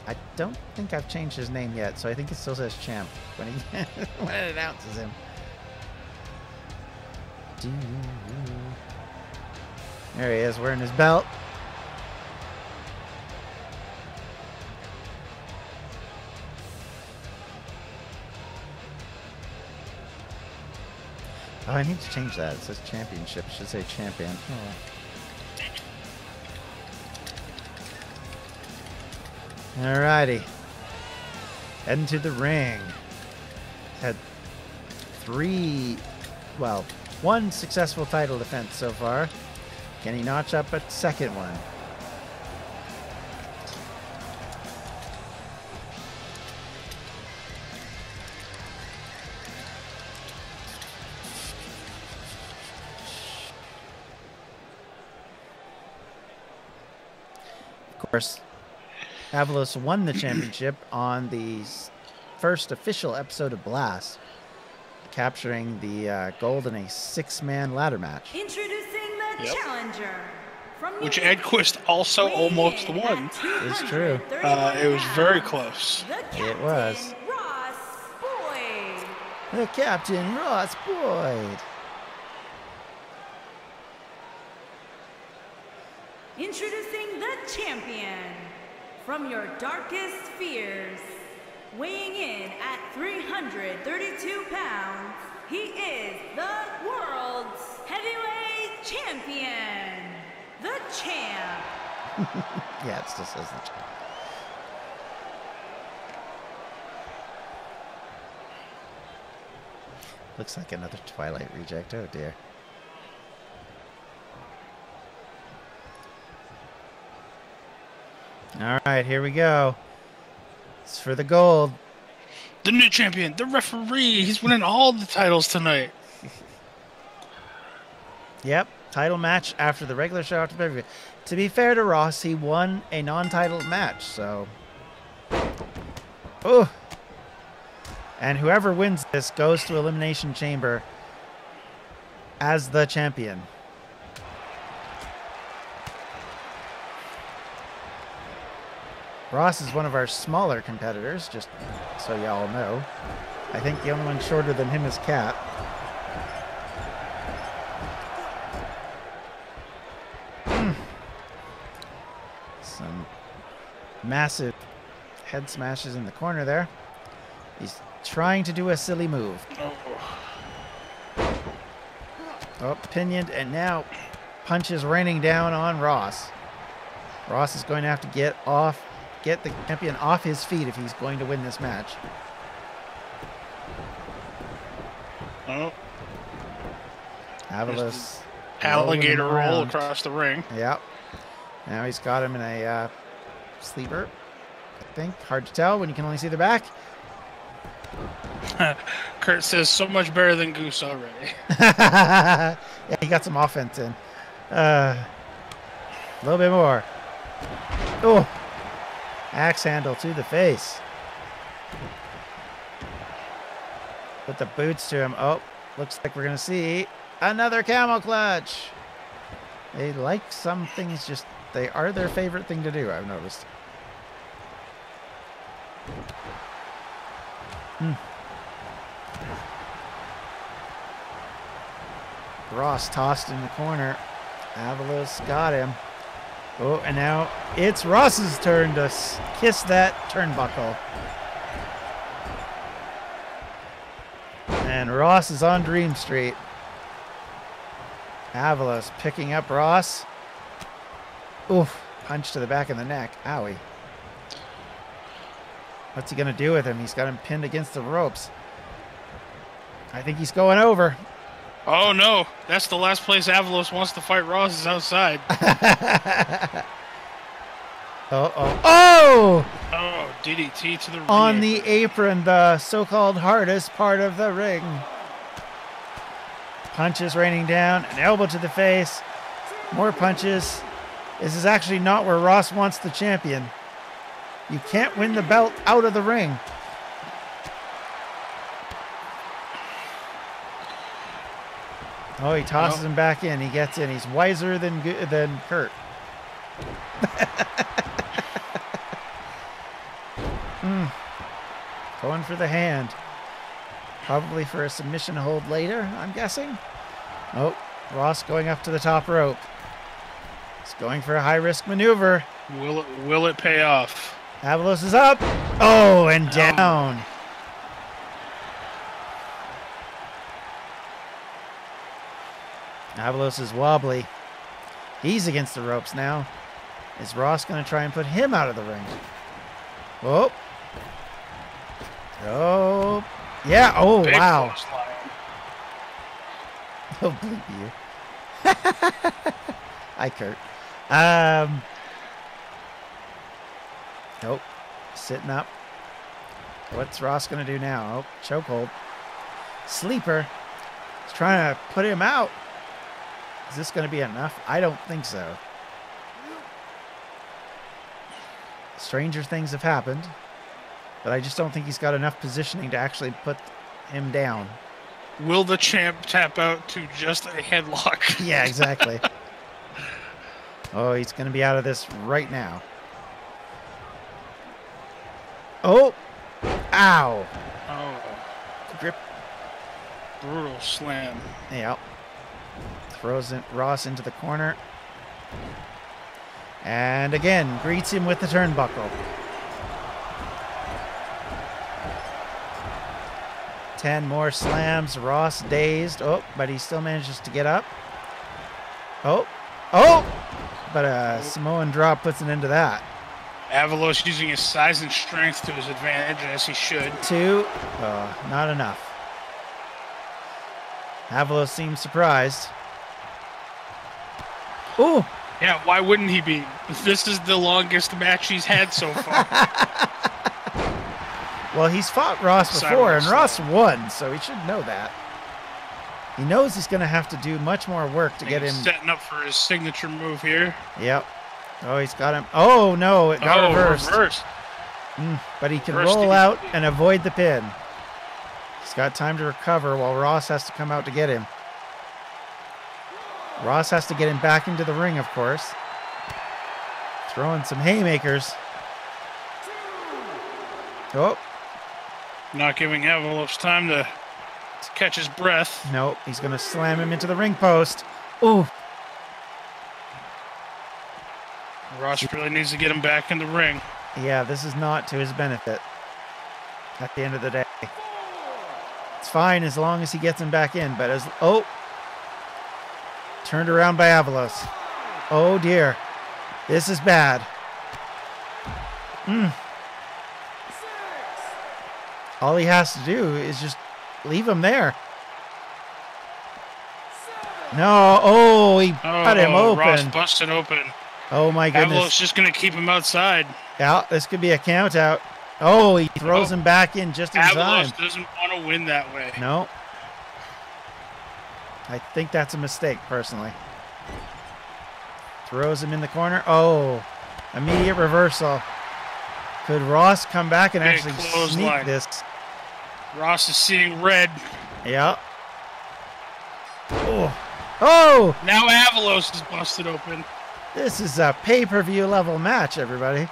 I don't think I've changed his name yet, so I think it still says champ when he when it announces him. There he is, wearing his belt. Oh, I need to change that. It says championship. It should say champion. Oh. Alrighty. Heading to the ring. Had three, well, one successful title defense so far. Can he notch up a second one? Course, Avelos won the championship on the first official episode of Blast, capturing the uh, gold in a six-man ladder match.
Introducing the
Yep.
challenger from
Which
York,
Edquist also
weighing
almost won.
It's true.
Uh, it was very close.
The
It was.
Ross Boyd.
The captain, Ross Boyd.
Introducing the champion from your darkest fears. Weighing in at 332 pounds, he is the world's heavyweight champion, the champ.
Yeah, it still says the champ. Looks like another Twilight reject. Oh dear. All right, here we go. It's for the gold.
The new champion, the referee. He's winning all the titles tonight.
Yep, title match after the regular show after pay-per-view. To be fair to Ross, he won a non-title match, so. Oh. And whoever wins this goes to Elimination Chamber as the champion. Ross is one of our smaller competitors, just so y'all know. I think the only one shorter than him is Cat. Hmm. Some massive head smashes in the corner there. He's trying to do a silly move. Oh, pinioned, and now punches raining down on Ross. Ross is going to have to get off, get the champion off his feet if he's going to win this match.
Oh,
Avelos.
alligator roll across the ring.
Yep. Now he's got him in a uh, sleeper. I think hard to tell when you can only see the back.
Kurt says so much better than Goose already.
yeah, he got some offense in. Uh, a little bit more. Oh, axe handle to the face. Put the boots to him. Oh, looks like we're gonna see another camel clutch. They like some things just they are their favorite thing to do. I've noticed. Hmm. Ross tossed in the corner. Avelos got him. Oh, and now it's Ross's turn to kiss that turnbuckle. And Ross is on Dream Street. Avelos picking up Ross. Oof. Punch to the back of the neck. Owie. What's he going to do with him? He's got him pinned against the ropes. I think he's going over.
Oh no, that's the last place Avelos wants to fight Ross is outside.
Oh, oh, oh!
Oh, DDT to the
ring.
On
the apron, the so called hardest part of the ring. Punches raining down, an elbow to the face, more punches. This is actually not where Ross wants the champion. You can't win the belt out of the ring. Oh, he tosses
Well-
him back in. He gets in. He's wiser than than Kurt. Hmm. Going for the hand. Probably for a submission hold later, I'm guessing. Oh, Ross going up to the top rope. He's going for a high risk maneuver.
Will it will it pay off?
Avelos is up. Oh, and down. Avelos is wobbly. He's against the ropes now. Is Ross going to try and put him out of the ring? Oh. Oh. Yeah. Oh,
Big
wow. Oh, bleep you. Hi, Kurt. Um. Nope. Sitting up. What's Ross going to do now? Oh, chokehold. Sleeper. He's trying to put him out. Is this going to be enough? I don't think so. Stranger things have happened, but I just don't think he's got enough positioning to actually put him down.
Will the champ tap out to just a headlock?
Yeah, exactly. oh, he's going to be out of this right now. Oh! Ow!
Oh,
Grip.
brutal slam.
Yep. Throws Ross into the corner. And again, greets him with the turnbuckle. Ten more slams. Ross dazed. Oh, but he still manages to get up. Oh, oh! But a Samoan drop puts an end to that.
Avelos using his size and strength to his advantage, as he should.
Two. Uh, not enough. Avelos seems surprised. Ooh!
Yeah, why wouldn't he be? This is the longest match he's had so far.
Well, he's fought Ross
Sorry,
before, and
Ross.
Ross won, so he should know that. He knows he's going to have to do much more work to get
He's
him.
setting up for his signature move here.
Yep. Oh, he's got him. Oh, no, it got
oh,
reversed.
reversed.
Mm, but he can
Reversed
roll out and avoid the pin. He's got time to recover while Ross has to come out to get him. Ross has to get him back into the ring, of course. Throwing some haymakers. Oh,
Not giving Avelos time to, to catch his breath.
Nope, he's going to slam him into the ring post. Ooh,
Ross really needs to get him back in the ring.
Yeah, this is not to his benefit at the end of the day. It's fine as long as he gets him back in, but as oh turned around by Avelos. Oh dear. This is bad. Mm. All he has to do is just leave him there. No, oh, he
Oh,
cut him
Ross
open.
busted open.
Oh my goodness.
Avelos just going to keep him outside.
Yeah, this could be a count out. Oh, he throws
Oh.
him back in just in time.
Avelos doesn't want to win that way.
No. I think that's a mistake, personally. Throws him in the corner. Oh, immediate reversal. Could Ross come back and
Big
actually sneak
clothesline.
this?
Ross is seeing red.
Yeah. Oh. Oh,
Now Avelos is busted open.
this is a pay-per-view level match, everybody.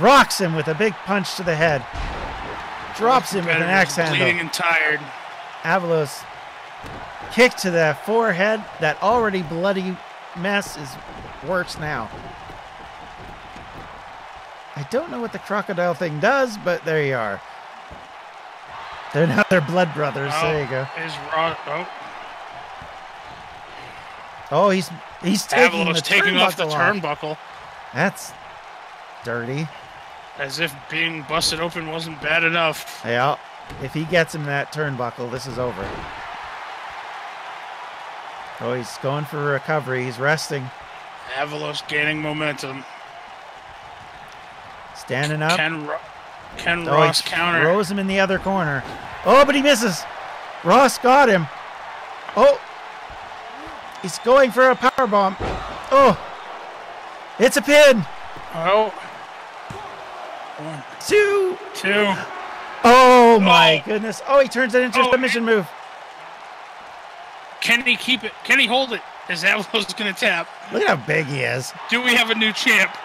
Rocks him with a big punch to the head. Drops him with an axe
Competitor's Bleeding
handle.
and tired.
Avelos kick to the forehead. That already bloody mess is worse now. I don't know what the crocodile thing does, but there you are. They're now they're blood brothers.
Oh,
there you go.
Is? Oh,
Oh, he's he's taking
Avelos
the
taking off the
turnbuckle
turnbuckle
That's dirty.
as if being busted open wasn't bad enough.
Yeah. If he gets him that turnbuckle, this is over. Oh, he's going for recovery. He's resting.
Avelos gaining momentum.
Standing up.
Ken, Ro- Ken
Oh,
Ross counter.
Throws him in the other corner. Oh, but he misses. Ross got him. Oh. He's going for a power bomb. Oh. It's a pin.
Oh. One,
Two.
two.
Oh my
Oh.
goodness. Oh, he turns it into a
Oh,
submission move.
Can he keep it? Can he hold it? Is Avelos going to tap?
Look at how big he is.
Do we have a new champ?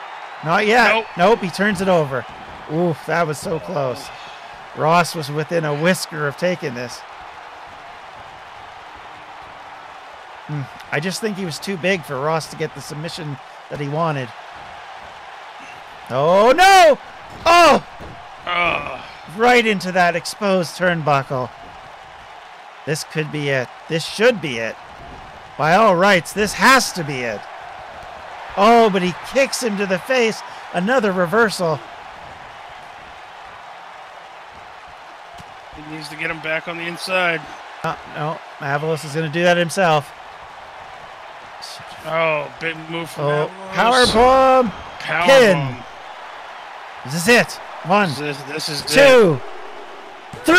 Not yet.
Nope.
Nope, he turns it over. Oof, that was so close. Ross was within a whisker of taking this. Hmm, I just think he was too big for Ross to get the submission that he wanted. Oh no! Oh!
Ugh.
Right into that exposed turnbuckle. This could be it. This should be it. By all rights, this has to be it. Oh, but he kicks him to the face. Another reversal.
he needs to get him back on the inside.
Uh, no, Avelos is going to do that himself.
Oh, big move from
Oh,
Avelos.
power bomb.
Power
pin.
bomb.
This is it. One,
This, this is it.
two, three.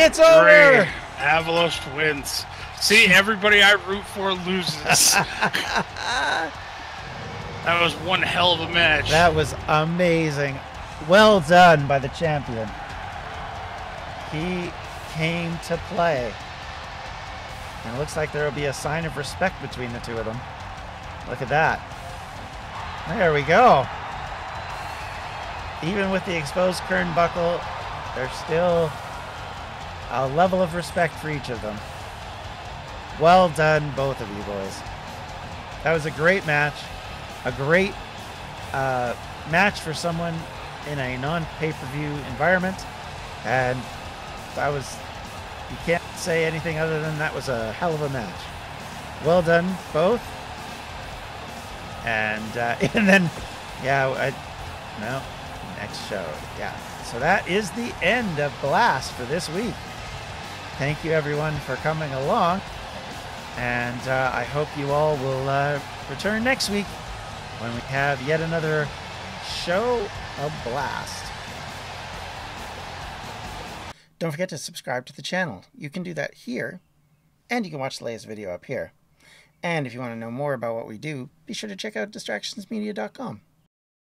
It's over.
Three. Avelos wins. See, everybody I root for loses. that was one hell of a match.
That was amazing. Well done by the champion. He came to play. And it looks like there will be a sign of respect between the two of them. Look at that. There we go. Even with the exposed Kern buckle, there's still a level of respect for each of them. Well done, both of you boys. That was a great match. A great uh, match for someone in a non pay per view environment. And that was, you can't say anything other than that was a hell of a match. Well done, both. And uh, and then, yeah, I, no, next show. Yeah. So that is the end of Blast for this week. Thank you, everyone, for coming along. And uh, I hope you all will uh, return next week when we have yet another show of Blast. Don't forget to subscribe to the channel. You can do that here, and you can watch the latest video up here. And if you want to know more about what we do, be sure to check out distractionsmedia.com.